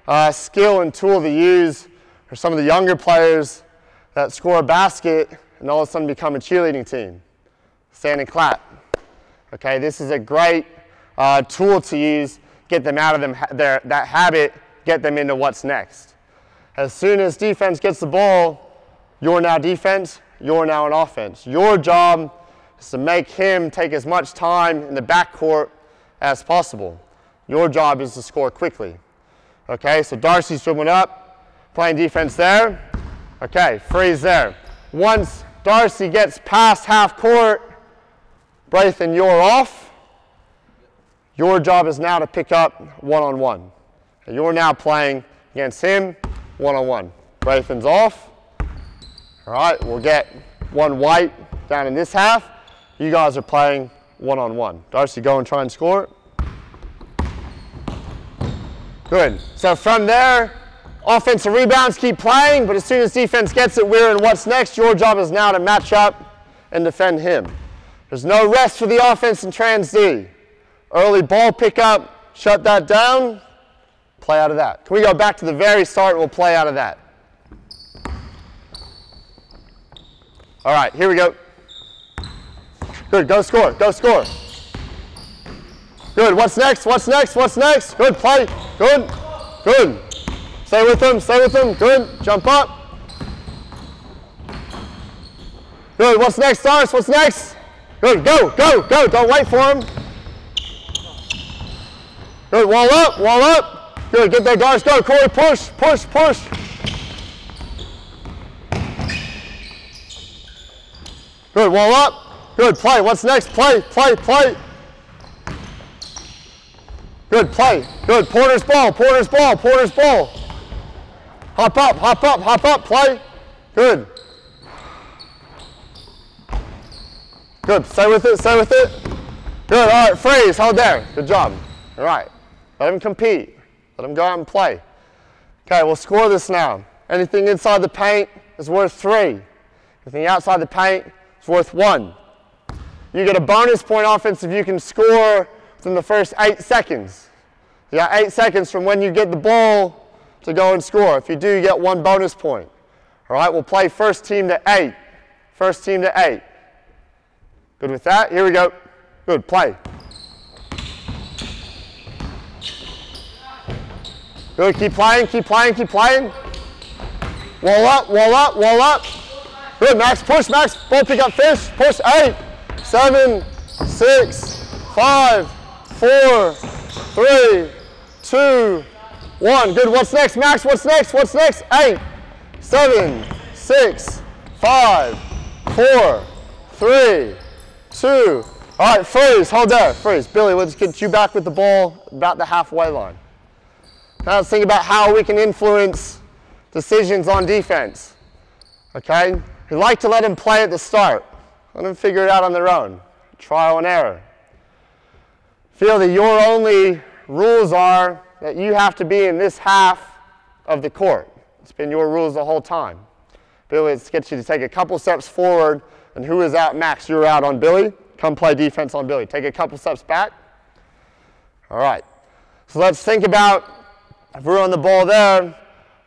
uh, skill and tool to use for some of the younger players that score a basket and all of a sudden become a cheerleading team. Stand and clap. Okay, this is a great uh, tool to use, get them out of them, their, that habit, get them into what's next. As soon as defense gets the ball, you're now defense, you're now an offense. Your job is to make him take as much time in the backcourt as possible. Your job is to score quickly. Okay, so Darcy's dribbling up, playing defense there. Okay, freeze there. Once Darcy gets past half court, Brython, you're off. Your job is now to pick up one-on-one. -on -one. You're now playing against him one-on-one. -on -one. Off. All right, we'll get one white down in this half. You guys are playing one-on-one. -on -one. Darcy, go and try and score. it. Good. So from there, offensive rebounds keep playing, but as soon as defense gets it, we're in what's next. Your job is now to match up and defend him. There's no rest for the offense in trans D. Early ball pickup, shut that down, play out of that. Can we go back to the very start? We'll play out of that. All right, here we go. Good, go score, go score. Good. What's next? What's next? What's next? Good. Play. Good. Good. Stay with them. Stay with them. Good. Jump up. Good. What's next, Doris? What's next? Good. Go. Go. Go. Don't wait for him. Good. Wall up. Wall up. Good. Get there, Doris. Go. Corey, push. Push. Push. Good. Wall up. Good. Play. What's next? Play. Play. Play. Good, play. Good, Porter's ball, Porter's ball, Porter's ball. Hop up, hop up, hop up, play. Good. Good, stay with it, stay with it. Good, all right, freeze, hold there. Good job. All right, let him compete. Let him go out and play. Okay, we'll score this now. Anything inside the paint is worth three. Anything outside the paint is worth one. You get a bonus point offense if you can score within the first eight seconds. You got eight seconds from when you get the ball to go and score. If you do, you get one bonus point. All right, we'll play first team to eight. First team to eight. Good with that? Here we go. Good, play. Good, keep playing, keep playing, keep playing. Wall up, wall up, wall up. Good, Max, push, Max, ball pick up fish, push, eight, seven, six, five, four, three, two, one. Good. What's next, Max? What's next? What's next? Eight, seven, six, five, four, three, two. All right, freeze. Hold there. Freeze. Billy, let's get you back with the ball about the halfway line. Now let's think about how we can influence decisions on defense. Okay? We like to let them play at the start. Let them figure it out on their own. Trial and error feel that your only rules are that you have to be in this half of the court. It's been your rules the whole time. Billy, let's get you to take a couple steps forward, and who is out? Max, you're out on Billy. Come play defense on Billy. Take a couple steps back. All right. So let's think about, if we're on the ball there,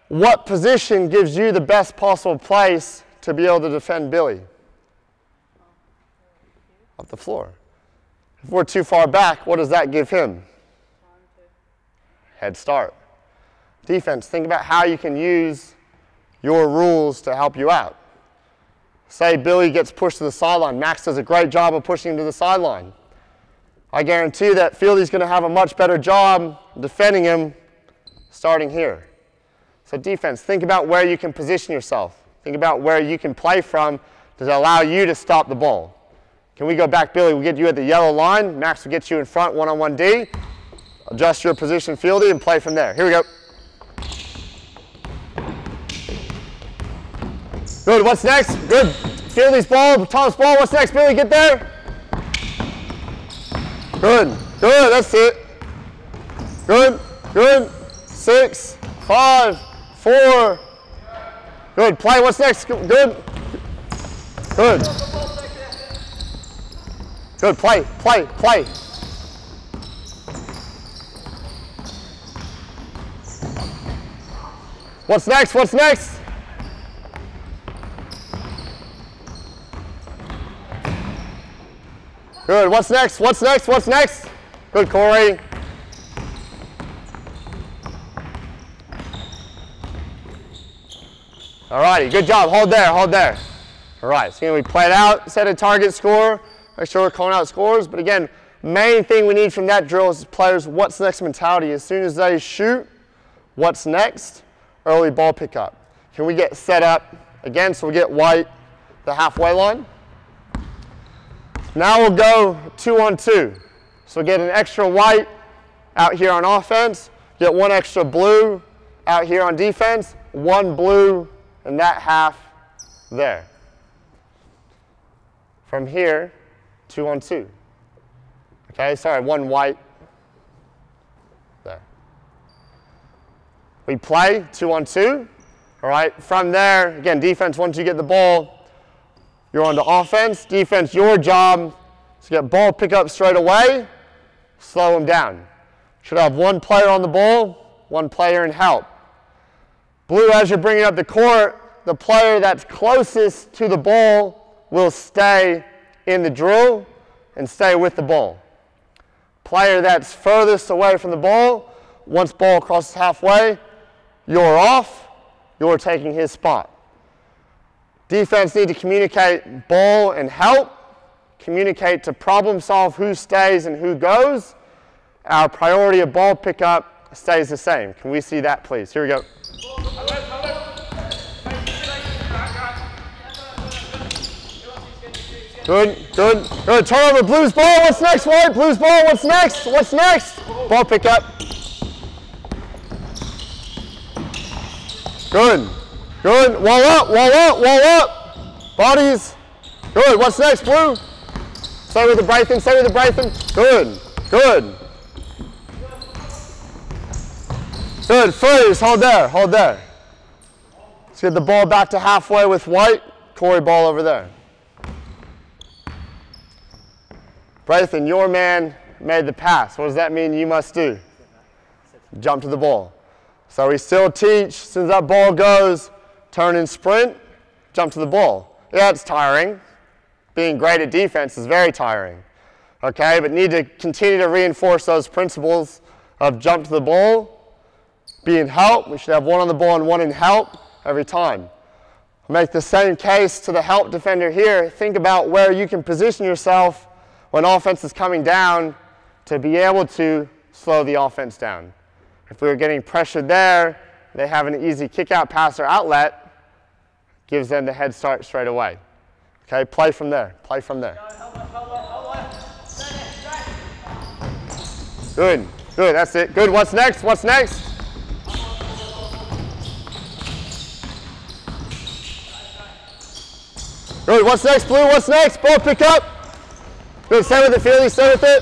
what position gives you the best possible place to be able to defend Billy? Off the floor. If we're too far back, what does that give him? Head start. Defense, think about how you can use your rules to help you out. Say Billy gets pushed to the sideline. Max does a great job of pushing him to the sideline. I guarantee that Fieldy's going to have a much better job defending him starting here. So defense, think about where you can position yourself. Think about where you can play from to allow you to stop the ball. Can we go back, Billy? We'll get you at the yellow line. Max will get you in front, one-on-one D. Adjust your position fieldy and play from there. Here we go. Good, what's next? Good. Fieldy's ball, Thomas ball. What's next, Billy? Get there. Good, good, that's it. Good, good. Six, five, four. Good, play. What's next? Good. Good. Good, play, play, play. What's next? What's next? Good, what's next? What's next? What's next? Good, Corey. All righty, good job. Hold there, hold there. All right, so we play it out, set a target score. Make sure we're calling out scores. But again, main thing we need from that drill is players, what's next mentality. As soon as they shoot, what's next? Early ball pickup. Can we get set up again so we get white the halfway line? Now we'll go two on two. So get an extra white out here on offense, get one extra blue out here on defense, one blue and that half there. From here, two on two. Okay, sorry, one white there. We play two on two. All right, from there, again, defense, once you get the ball, you're on to offense. Defense, your job is to get ball pick up straight away, slow them down. Should have one player on the ball, one player in help. Blue, as you're bringing up the court, the player that's closest to the ball will stay in the drill and stay with the ball. Player that's furthest away from the ball, once ball crosses halfway, you're off, you're taking his spot. Defense need to communicate ball and help, communicate to problem solve who stays and who goes. Our priority of ball pickup stays the same. Can we see that, please? Here we go. Good, good, good. Turnover, Blues ball. What's next, White? Blues ball. What's next? What's next? Ball pickup. Good, good. Wall up, wall up, wall up. Bodies. Good. What's next, Blue? Stay with the Brython, stay with the Brython. Good, good. Good, freeze, hold there, hold there. Let's get the ball back to halfway with White. Corey ball over there. Brython, your man made the pass. What does that mean you must do? Jump to the ball. So we still teach, as that ball goes, turn and sprint, jump to the ball. Yeah, it's tiring. Being great at defense is very tiring. Okay, but need to continue to reinforce those principles of jump to the ball, be in help. We should have one on the ball and one in help every time. Make the same case to the help defender here. Think about where you can position yourself when offense is coming down to be able to slow the offense down. If we were getting pressured there, they have an easy kick out pass or outlet, gives them the head start straight away. Okay, play from there, play from there. Good, good, that's it. Good, what's next, what's next? What's next, Blue, what's next? Ball pick up. Good, stay with it, Feely, stay with it.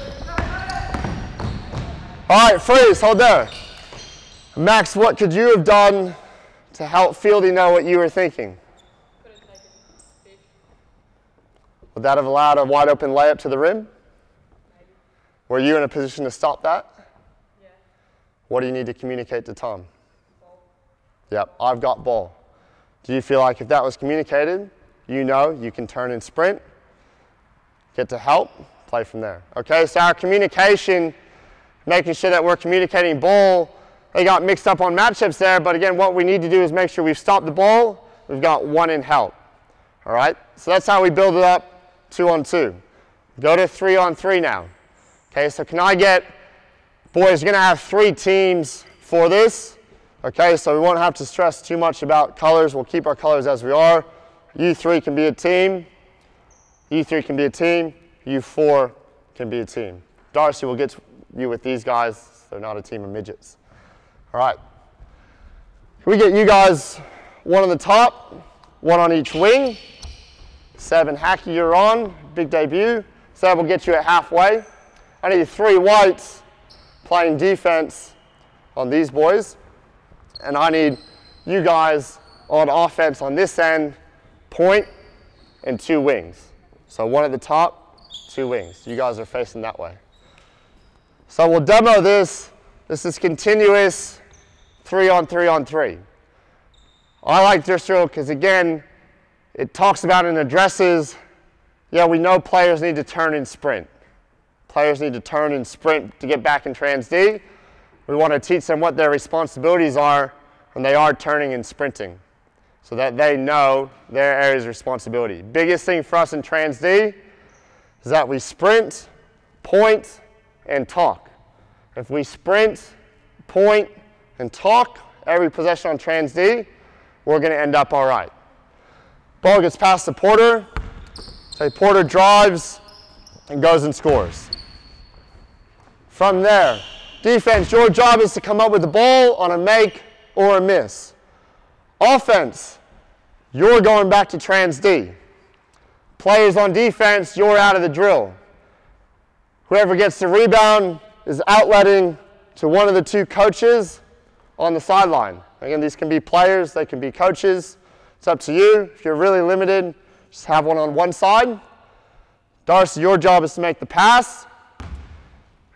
All right, freeze, hold there. Max, what could you have done to help Fieldy know what you were thinking? Would that have allowed a wide open layup to the rim? Were you in a position to stop that? Yeah. What do you need to communicate to Tom? Ball. Yep, I've got ball. Do you feel like if that was communicated, you know you can turn and sprint, get to help, play from there. Okay, so our communication, making sure that we're communicating ball, they got mixed up on matchups there, but again, what we need to do is make sure we've stopped the ball, we've got one in help. All right, so that's how we build it up, two on two. Go to three on three now. Okay, so can I get, boys, you're gonna have three teams for this. Okay, so we won't have to stress too much about colors. We'll keep our colors as we are. You three can be a team. E3 can be a team, U4 can be a team. Darcy will get you with these guys. They're not a team of midgets. All right. Can we get you guys one on the top, one on each wing? Seven, Hacky, you're on. Big debut. So that will get you at halfway. I need three whites playing defense on these boys. And I need you guys on offense on this end, point, and two wings. So one at the top, two wings. You guys are facing that way. So we'll demo this. This is continuous three on three on three. I like this drill because again, it talks about and addresses, yeah, we know players need to turn and sprint. Players need to turn and sprint to get back in trans D. We want to teach them what their responsibilities are when they are turning and sprinting so that they know their areas responsibility. Biggest thing for us in Trans D is that we sprint, point, and talk. If we sprint, point, and talk every possession on Trans D, we're going to end up all right. Ball gets past the Porter. Say Porter drives and goes and scores. From there, defense, your job is to come up with the ball on a make or a miss. Offense, you're going back to trans D. Players on defense, you're out of the drill. Whoever gets the rebound is outletting to one of the two coaches on the sideline. Again, these can be players, they can be coaches. It's up to you. If you're really limited, just have one on one side. Darcy, your job is to make the pass.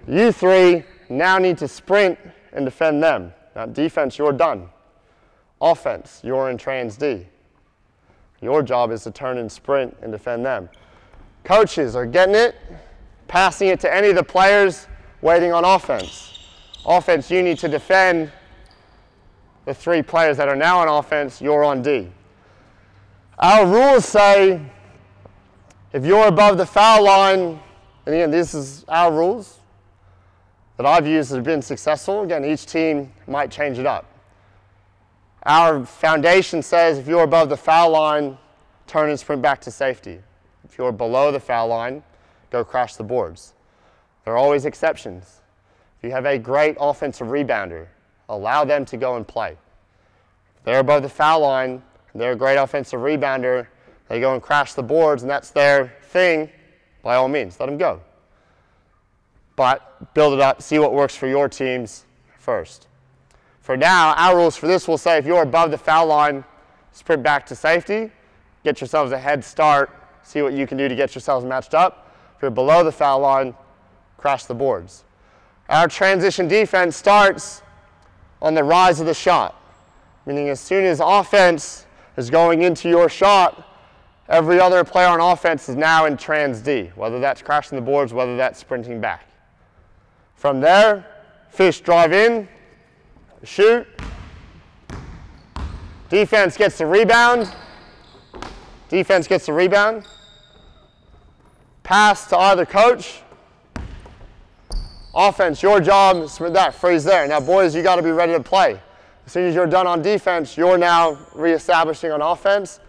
You three now need to sprint and defend them. Now, defense, you're done. Offense, you're in trans D. Your job is to turn and sprint and defend them. Coaches are getting it, passing it to any of the players waiting on offense. Offense, you need to defend the three players that are now on offense, you're on D. Our rules say if you're above the foul line, and again, this is our rules that I've used that have been successful. Again, each team might change it up. Our foundation says if you're above the foul line, turn and sprint back to safety. If you're below the foul line, go crash the boards. There are always exceptions. If you have a great offensive rebounder, allow them to go and play. If they're above the foul line, they're a great offensive rebounder, they go and crash the boards, and that's their thing, by all means, let them go. But build it up, see what works for your teams first. For now, our rules for this will say if you're above the foul line, sprint back to safety, get yourselves a head start, see what you can do to get yourselves matched up. If you're below the foul line, crash the boards. Our transition defense starts on the rise of the shot, meaning as soon as offense is going into your shot, every other player on offense is now in trans D, whether that's crashing the boards, whether that's sprinting back. From there, fish drive in, shoot. Defense gets the rebound. Defense gets the rebound. Pass to either coach. Offense, your job is that freeze there. Now, boys, you got to be ready to play. As soon as you're done on defense, you're now reestablishing on offense.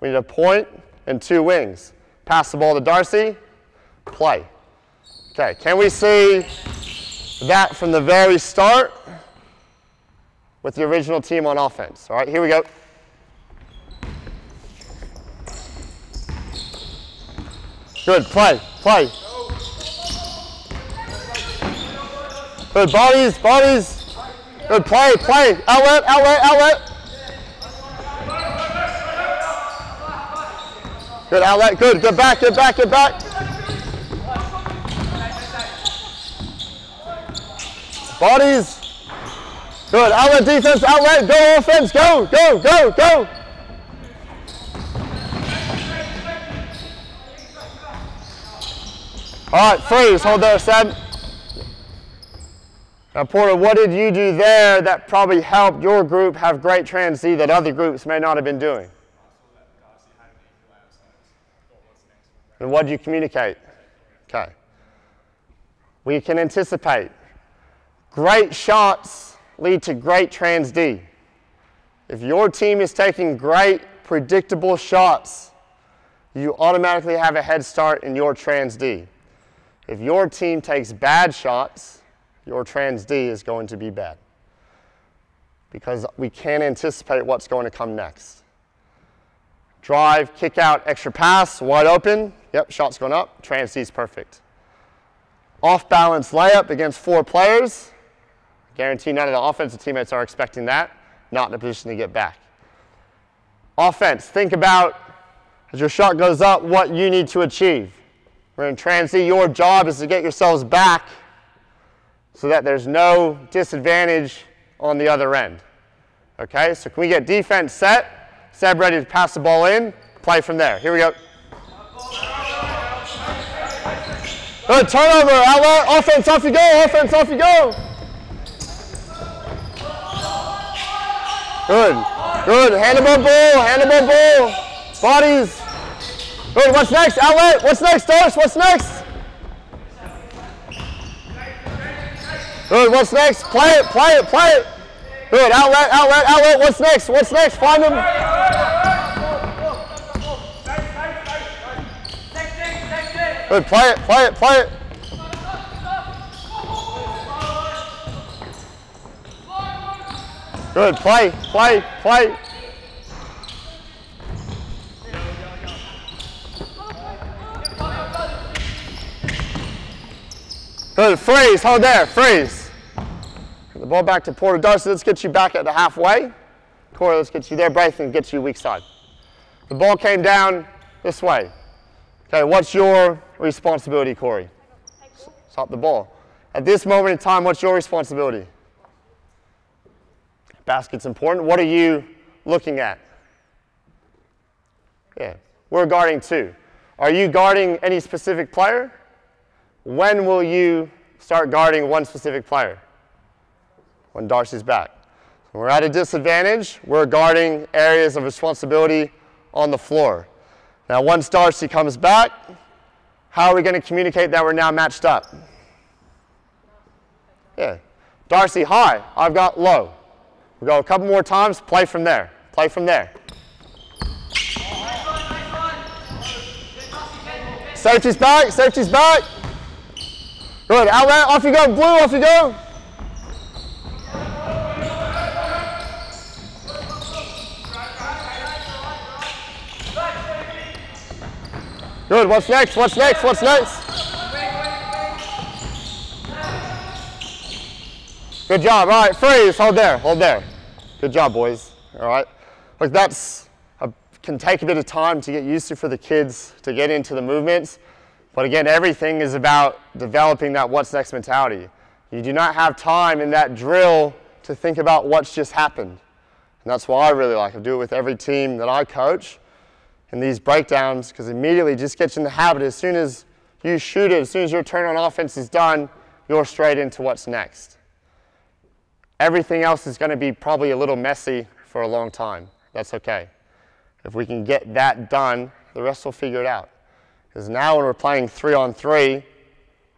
We need a point and two wings. Pass the ball to Darcy. Play. Okay, can we see that from the very start with the original team on offense? All right, here we go. Good, play, play. Good, bodies, bodies. Good, play, play. Outlet, outlet, outlet. Good, outlet, good, good back, good back, good back. Bodies. Good, outlet defense, outlet, go offense, go, go, go, go. All right, freeze, hold there, Seb. Now, Porter, what did you do there that probably helped your group have great trans D that other groups may not have been doing? And what do you communicate? Okay. We can anticipate. Great shots lead to great trans D. If your team is taking great, predictable shots, you automatically have a head start in your trans D. If your team takes bad shots, your trans D is going to be bad because we can't anticipate what's going to come next. Drive, kick out, extra pass, wide open. Yep, shot's going up. Trans D is perfect. Off balance layup against four players. Guarantee none of the offensive teammates are expecting that. Not in a position to get back. Offense, think about as your shot goes up what you need to achieve. We're in trans D. Your job is to get yourselves back so that there's no disadvantage on the other end. Okay, so can we get defense set? Seb ready to pass the ball in, play from there. Here we go. Good turnover, outlet, offense, off you go, offense, off you go. Good, good, hand above ball, hand ball, bodies. Good, what's next, outlet, what's next, Doris, what's next? Good, what's next? Play it, play it, play it. Good, outlet, outlet, outlet. What's next? What's next? Find them. Good, play it, play it, play it. Good, play, play, play. Good, freeze, hold there, freeze. The ball back to Porter Darcy, let's get you back at the halfway. Corey, let's get you there. Bryson, get you weak side. The ball came down this way. Okay, what's your responsibility, Corey? Stop the ball. At this moment in time, what's your responsibility? Basket's important. What are you looking at? Yeah, we're guarding two. Are you guarding any specific player? When will you start guarding one specific player when Darcy's back. We're at a disadvantage, we're guarding areas of responsibility on the floor. Now, once Darcy comes back, how are we going to communicate that we're now matched up? Yeah. Darcy, high. I've got low. We go a couple more times, play from there. Play from there. Search Safety's back, search safety's back. Good, outlet, off you go, blue, off you go. Good, what's next, what's next, what's next? Good job, all right, freeze, hold there, hold there. Good job, boys, all right? Like that's can take a bit of time to get used to for the kids to get into the movements. But again, everything is about developing that what's next mentality. You do not have time in that drill to think about what's just happened. And that's why I really like. I do it with every team that I coach in these breakdowns because immediately just gets in the habit as soon as you shoot it, as soon as your turn on offense is done, you're straight into what's next. Everything else is going to be probably a little messy for a long time. That's okay. If we can get that done, the rest will figure it out. Because now when we're playing three on three,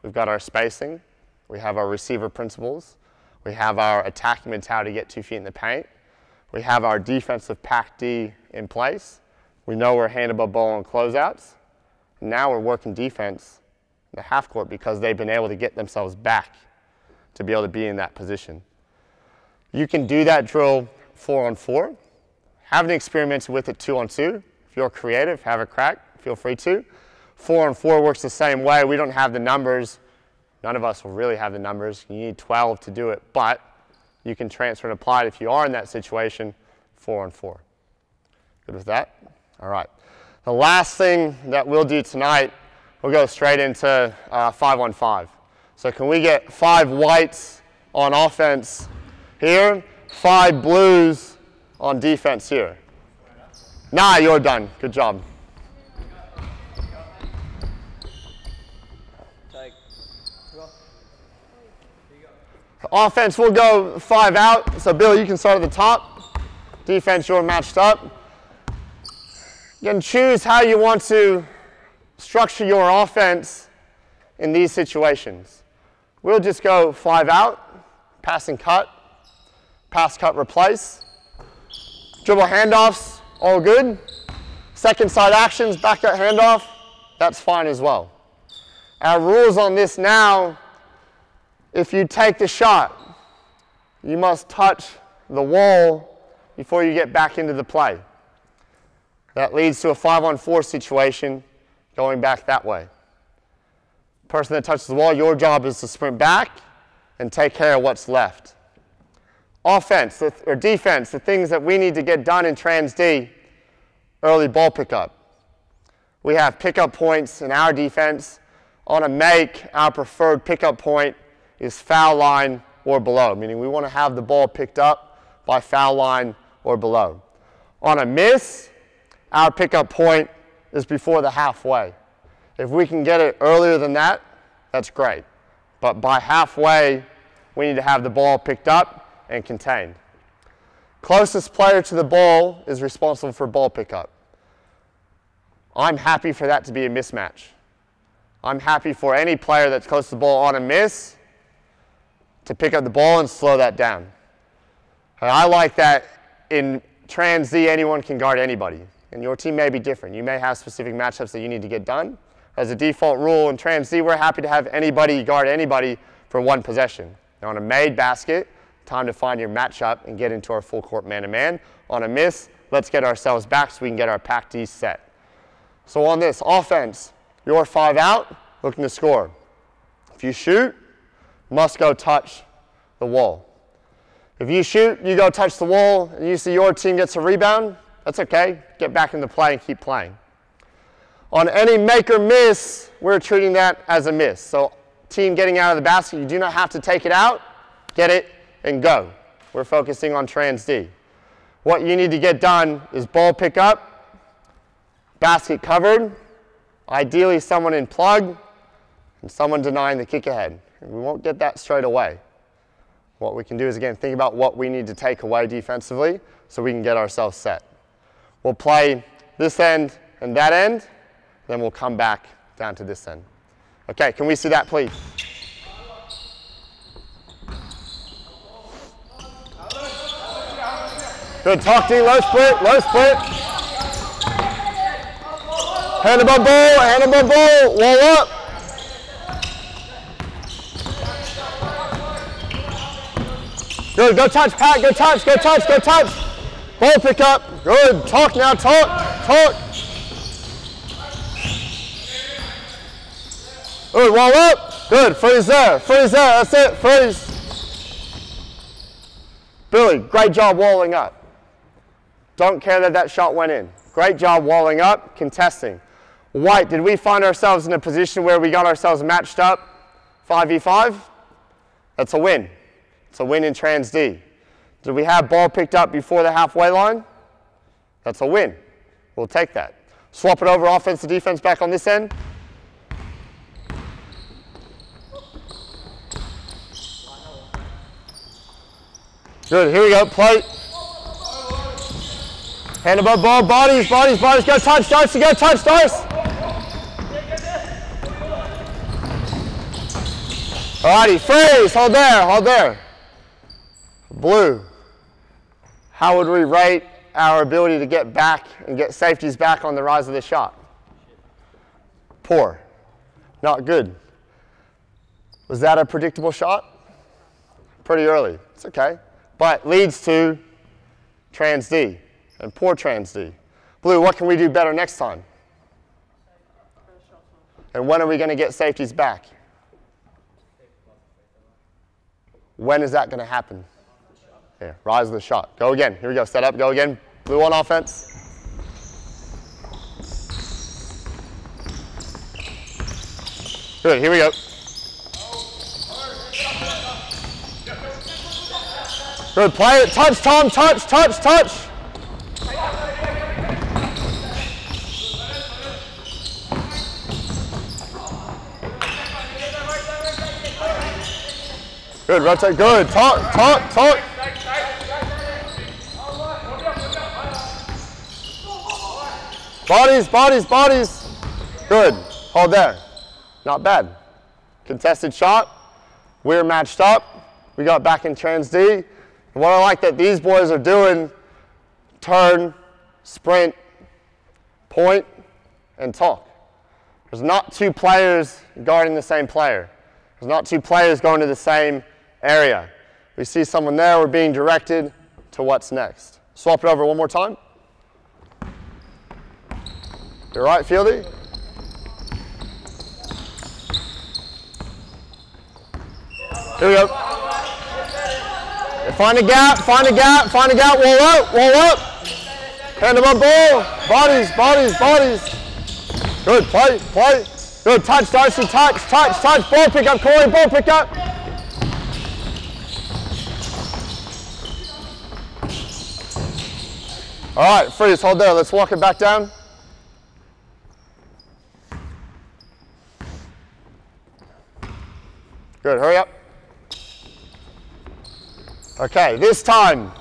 we've got our spacing, we have our receiver principles, we have our attacking mentality to get two feet in the paint, we have our defensive pack D in place, we know we're hand above ball on closeouts. Now we're working defense in the half court because they've been able to get themselves back to be able to be in that position. You can do that drill four on four haven't experimented with it two on two. If you're creative, have a crack, feel free to. Four on four works the same way. We don't have the numbers. None of us will really have the numbers. You need 12 to do it, but you can transfer and apply it if you are in that situation, four on four. Good with that? All right. The last thing that we'll do tonight, we'll go straight into uh, five on five. So can we get five whites on offense here, five blues on defense here. Nah, you're done. Good job. Offense, we'll go five out. So, Bill, you can start at the top. Defense, you're matched up. You can choose how you want to structure your offense in these situations. We'll just go five out, pass and cut, pass, cut, replace. Dribble handoffs, all good. Second side actions, back out handoff, that's fine as well. Our rules on this now, if you take the shot, you must touch the wall before you get back into the play. That leads to a five on four situation going back that way. Person that touches the wall, your job is to sprint back and take care of what's left offense or defense, the things that we need to get done in trans D, early ball pickup. We have pickup points in our defense. On a make, our preferred pickup point is foul line or below, meaning we want to have the ball picked up by foul line or below. On a miss, our pickup point is before the halfway. If we can get it earlier than that, that's great. But by halfway, we need to have the ball picked up and contained. Closest player to the ball is responsible for ball pickup. I'm happy for that to be a mismatch. I'm happy for any player that's close to the ball on a miss to pick up the ball and slow that down. And I like that in trans D, anyone can guard anybody. And your team may be different. You may have specific matchups that you need to get done. As a default rule in trans D, we're happy to have anybody guard anybody for one possession. Now on a made basket, Time to find your matchup and get into our full court man-to-man. On a miss, let's get ourselves back so we can get our pack D set. So on this, offense, you're five out, looking to score. If you shoot, must go touch the wall. If you shoot, you go touch the wall, and you see your team gets a rebound, that's okay. Get back into play and keep playing. On any make or miss, we're treating that as a miss. So team getting out of the basket, you do not have to take it out. Get it and go. We're focusing on trans D. What you need to get done is ball pick up, basket covered, ideally someone in plug, and someone denying the kick ahead. We won't get that straight away. What we can do is, again, think about what we need to take away defensively so we can get ourselves set. We'll play this end and that end, then we'll come back down to this end. Okay, can we see that, please? Good, talk D, low split, low split. Hand above ball, hand above ball, wall up. Good, go touch, Pat, go touch, go touch, go touch. Ball pick up, good. Talk now, talk, talk. Good, wall up. Good, freeze there, freeze there, that's it, freeze. Billy, great job walling up. Don't care that that shot went in. Great job walling up, contesting. White, did we find ourselves in a position where we got ourselves matched up 5v5? That's a win. It's a win in trans D. Did we have ball picked up before the halfway line? That's a win. We'll take that. Swap it over offense to defense back on this end. Good, here we go, play. Hand above ball, bodies, bodies, bodies, go touch, Darcy, go touch, Darcy. Alrighty, freeze, hold there, hold there. Blue. How would we rate our ability to get back and get safeties back on the rise of the shot? Poor. Not good. Was that a predictable shot? Pretty early. It's okay. But leads to trans D and poor trans D. Blue, what can we do better next time? And when are we going to get safeties back? When is that going to happen? Yeah, rise of the shot. Go again. Here we go. Set up. Go again. Blue on offense. Good. Here we go. Good. Play it. Touch, Tom. Touch, touch, touch. Good. Rotate. Good. Talk, talk, talk. Bodies, bodies, bodies. Good. Hold there. Not bad. Contested shot. We're matched up. We got back in trans D. And what I like that these boys are doing, turn, sprint, point, and talk. There's not two players guarding the same player. There's not two players going to the same area. We see someone there, we're being directed to what's next. Swap it over one more time. You're right, Fieldy? Here we go. Find a gap, find a gap, find a gap, wall up, wall up. Hand above ball. Bodies, bodies, bodies. Good, play, play. Good, touch, Darcy, touch, touch, touch. Ball pick up, Corey, ball pick up. All right, freeze, hold there. Let's walk it back down. Good, hurry up. Okay, this time,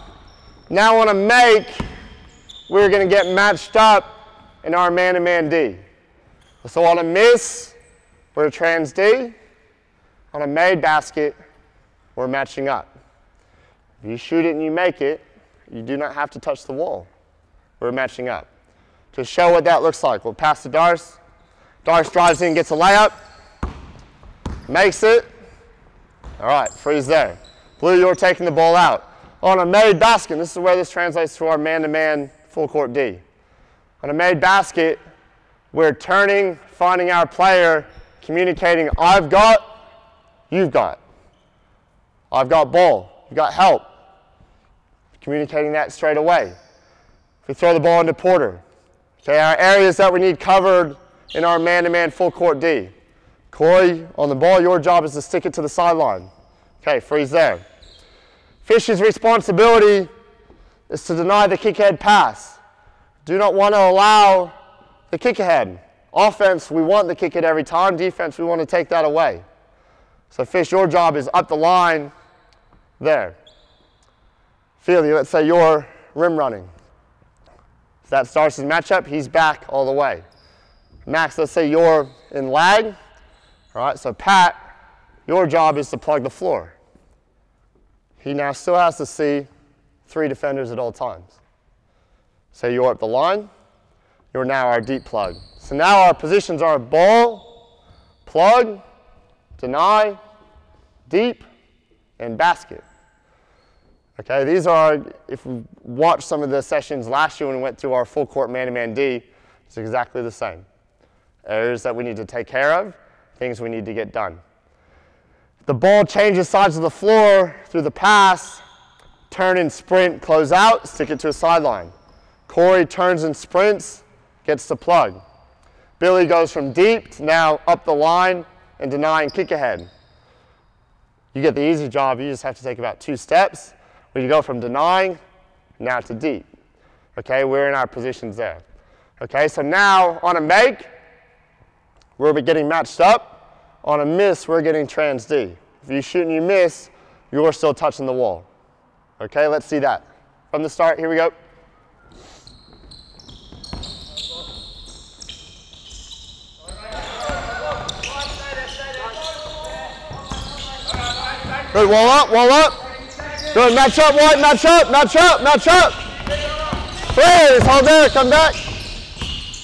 now on a make, we're gonna get matched up in our man-to-man D. So on a miss, we're a trans D. On a made basket, we're matching up. If you shoot it and you make it, you do not have to touch the wall. We're matching up. To show what that looks like, we'll pass to Darce. Darce drives in, gets a layup, makes it, all right, freeze there. Blue, you're taking the ball out. On a made basket, this is where this translates to our man-to-man full court D. On a made basket, we're turning, finding our player, communicating, I've got, you've got. I've got ball, you've got help. Communicating that straight away. We throw the ball into Porter, okay, our areas that we need covered in our man-to-man full court D. Corey, on the ball, your job is to stick it to the sideline. Okay, freeze there. Fish's responsibility is to deny the kick ahead pass. Do not want to allow the kick ahead Offense, we want the kick it every time. Defense, we want to take that away. So Fish, your job is up the line there. Feely, let's say you're rim running. That starts his matchup, he's back all the way. Max, let's say you're in lag. All right, so Pat, your job is to plug the floor. He now still has to see three defenders at all times. Say you're up the line, you're now our deep plug. So now our positions are ball, plug, deny, deep, and basket. Okay, these are, if we watched some of the sessions last year when we went through our full court man-to-man D, it's exactly the same. Areas that we need to take care of, things we need to get done. The ball changes sides of the floor through the pass, turn and sprint, close out, stick it to a sideline. Corey turns and sprints, gets the plug. Billy goes from deep to now up the line and deny and kick ahead. You get the easy job, you just have to take about two steps you go from denying now to deep. Okay, we're in our positions there. Okay, so now on a make, we're getting matched up. On a miss, we're getting trans D. If you shoot and you miss, you're still touching the wall. Okay, let's see that. From the start, here we go. Good, wall up, wall up. Good, match up, White, match up, match up, match up. Please, hold there, come back.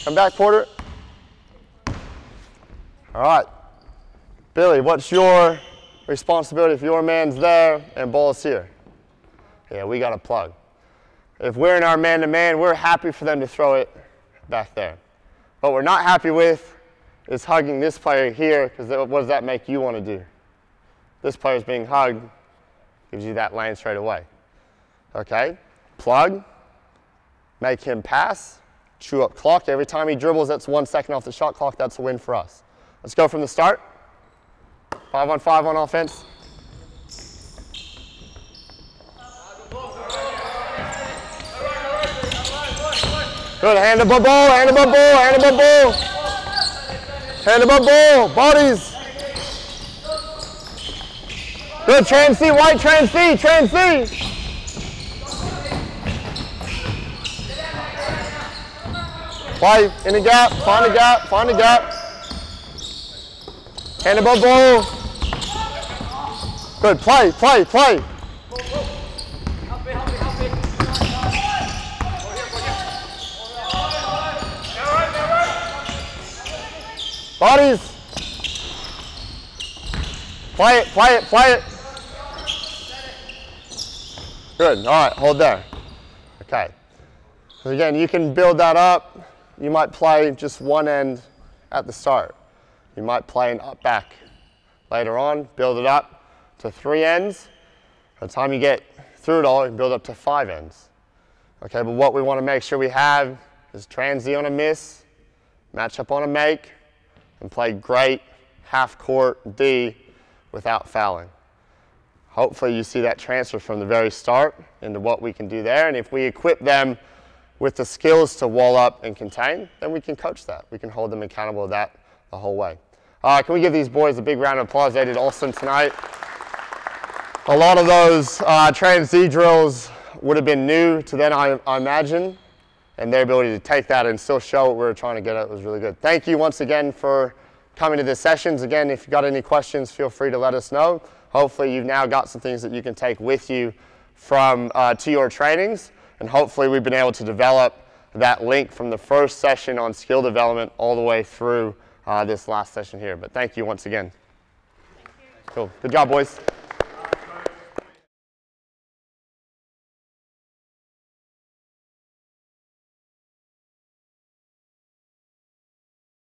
Come back, Porter. All right. Billy, what's your responsibility if your man's there and ball's here? Yeah, we got a plug. If we're in our man-to-man, -man, we're happy for them to throw it back there. What we're not happy with is hugging this player here, because what does that make you want to do? This player's being hugged, gives you that lane straight away. Okay, plug, make him pass, chew up clock. Every time he dribbles, that's one second off the shot clock. That's a win for us. Let's go from the start. Five on five on offense. Good, hand above ball, hand above ball, hand above ball. Hand above ball, bodies. Good, trans D, white, trans D, trans D. White, in the gap, find the gap, find the gap. Hand above ball. Good, play, play, play. Bodies. Play it, play it, play it. Good, all right, hold there. Okay. So again, you can build that up. You might play just one end at the start. You might play an up back later on, build it up to three ends. By the time you get through it all, you can build up to five ends. Okay, but what we want to make sure we have is trans D on a miss, match up on a make, and play great half court D without fouling. Hopefully you see that transfer from the very start into what we can do there. And if we equip them with the skills to wall up and contain, then we can coach that. We can hold them accountable to that the whole way. Uh, can we give these boys a big round of applause? They did awesome tonight. A lot of those uh, trans D drills would have been new to them, I, I, imagine, and their ability to take that and still show what we were trying to get at was really good. Thank you once again for coming to the sessions. Again, if you've got any questions, feel free to let us know. Hopefully you've now got some things that you can take with you from uh, to your trainings, and hopefully we've been able to develop that link from the first session on skill development all the way through uh, this last session here. But thank you once again. Cool. Good job, boys.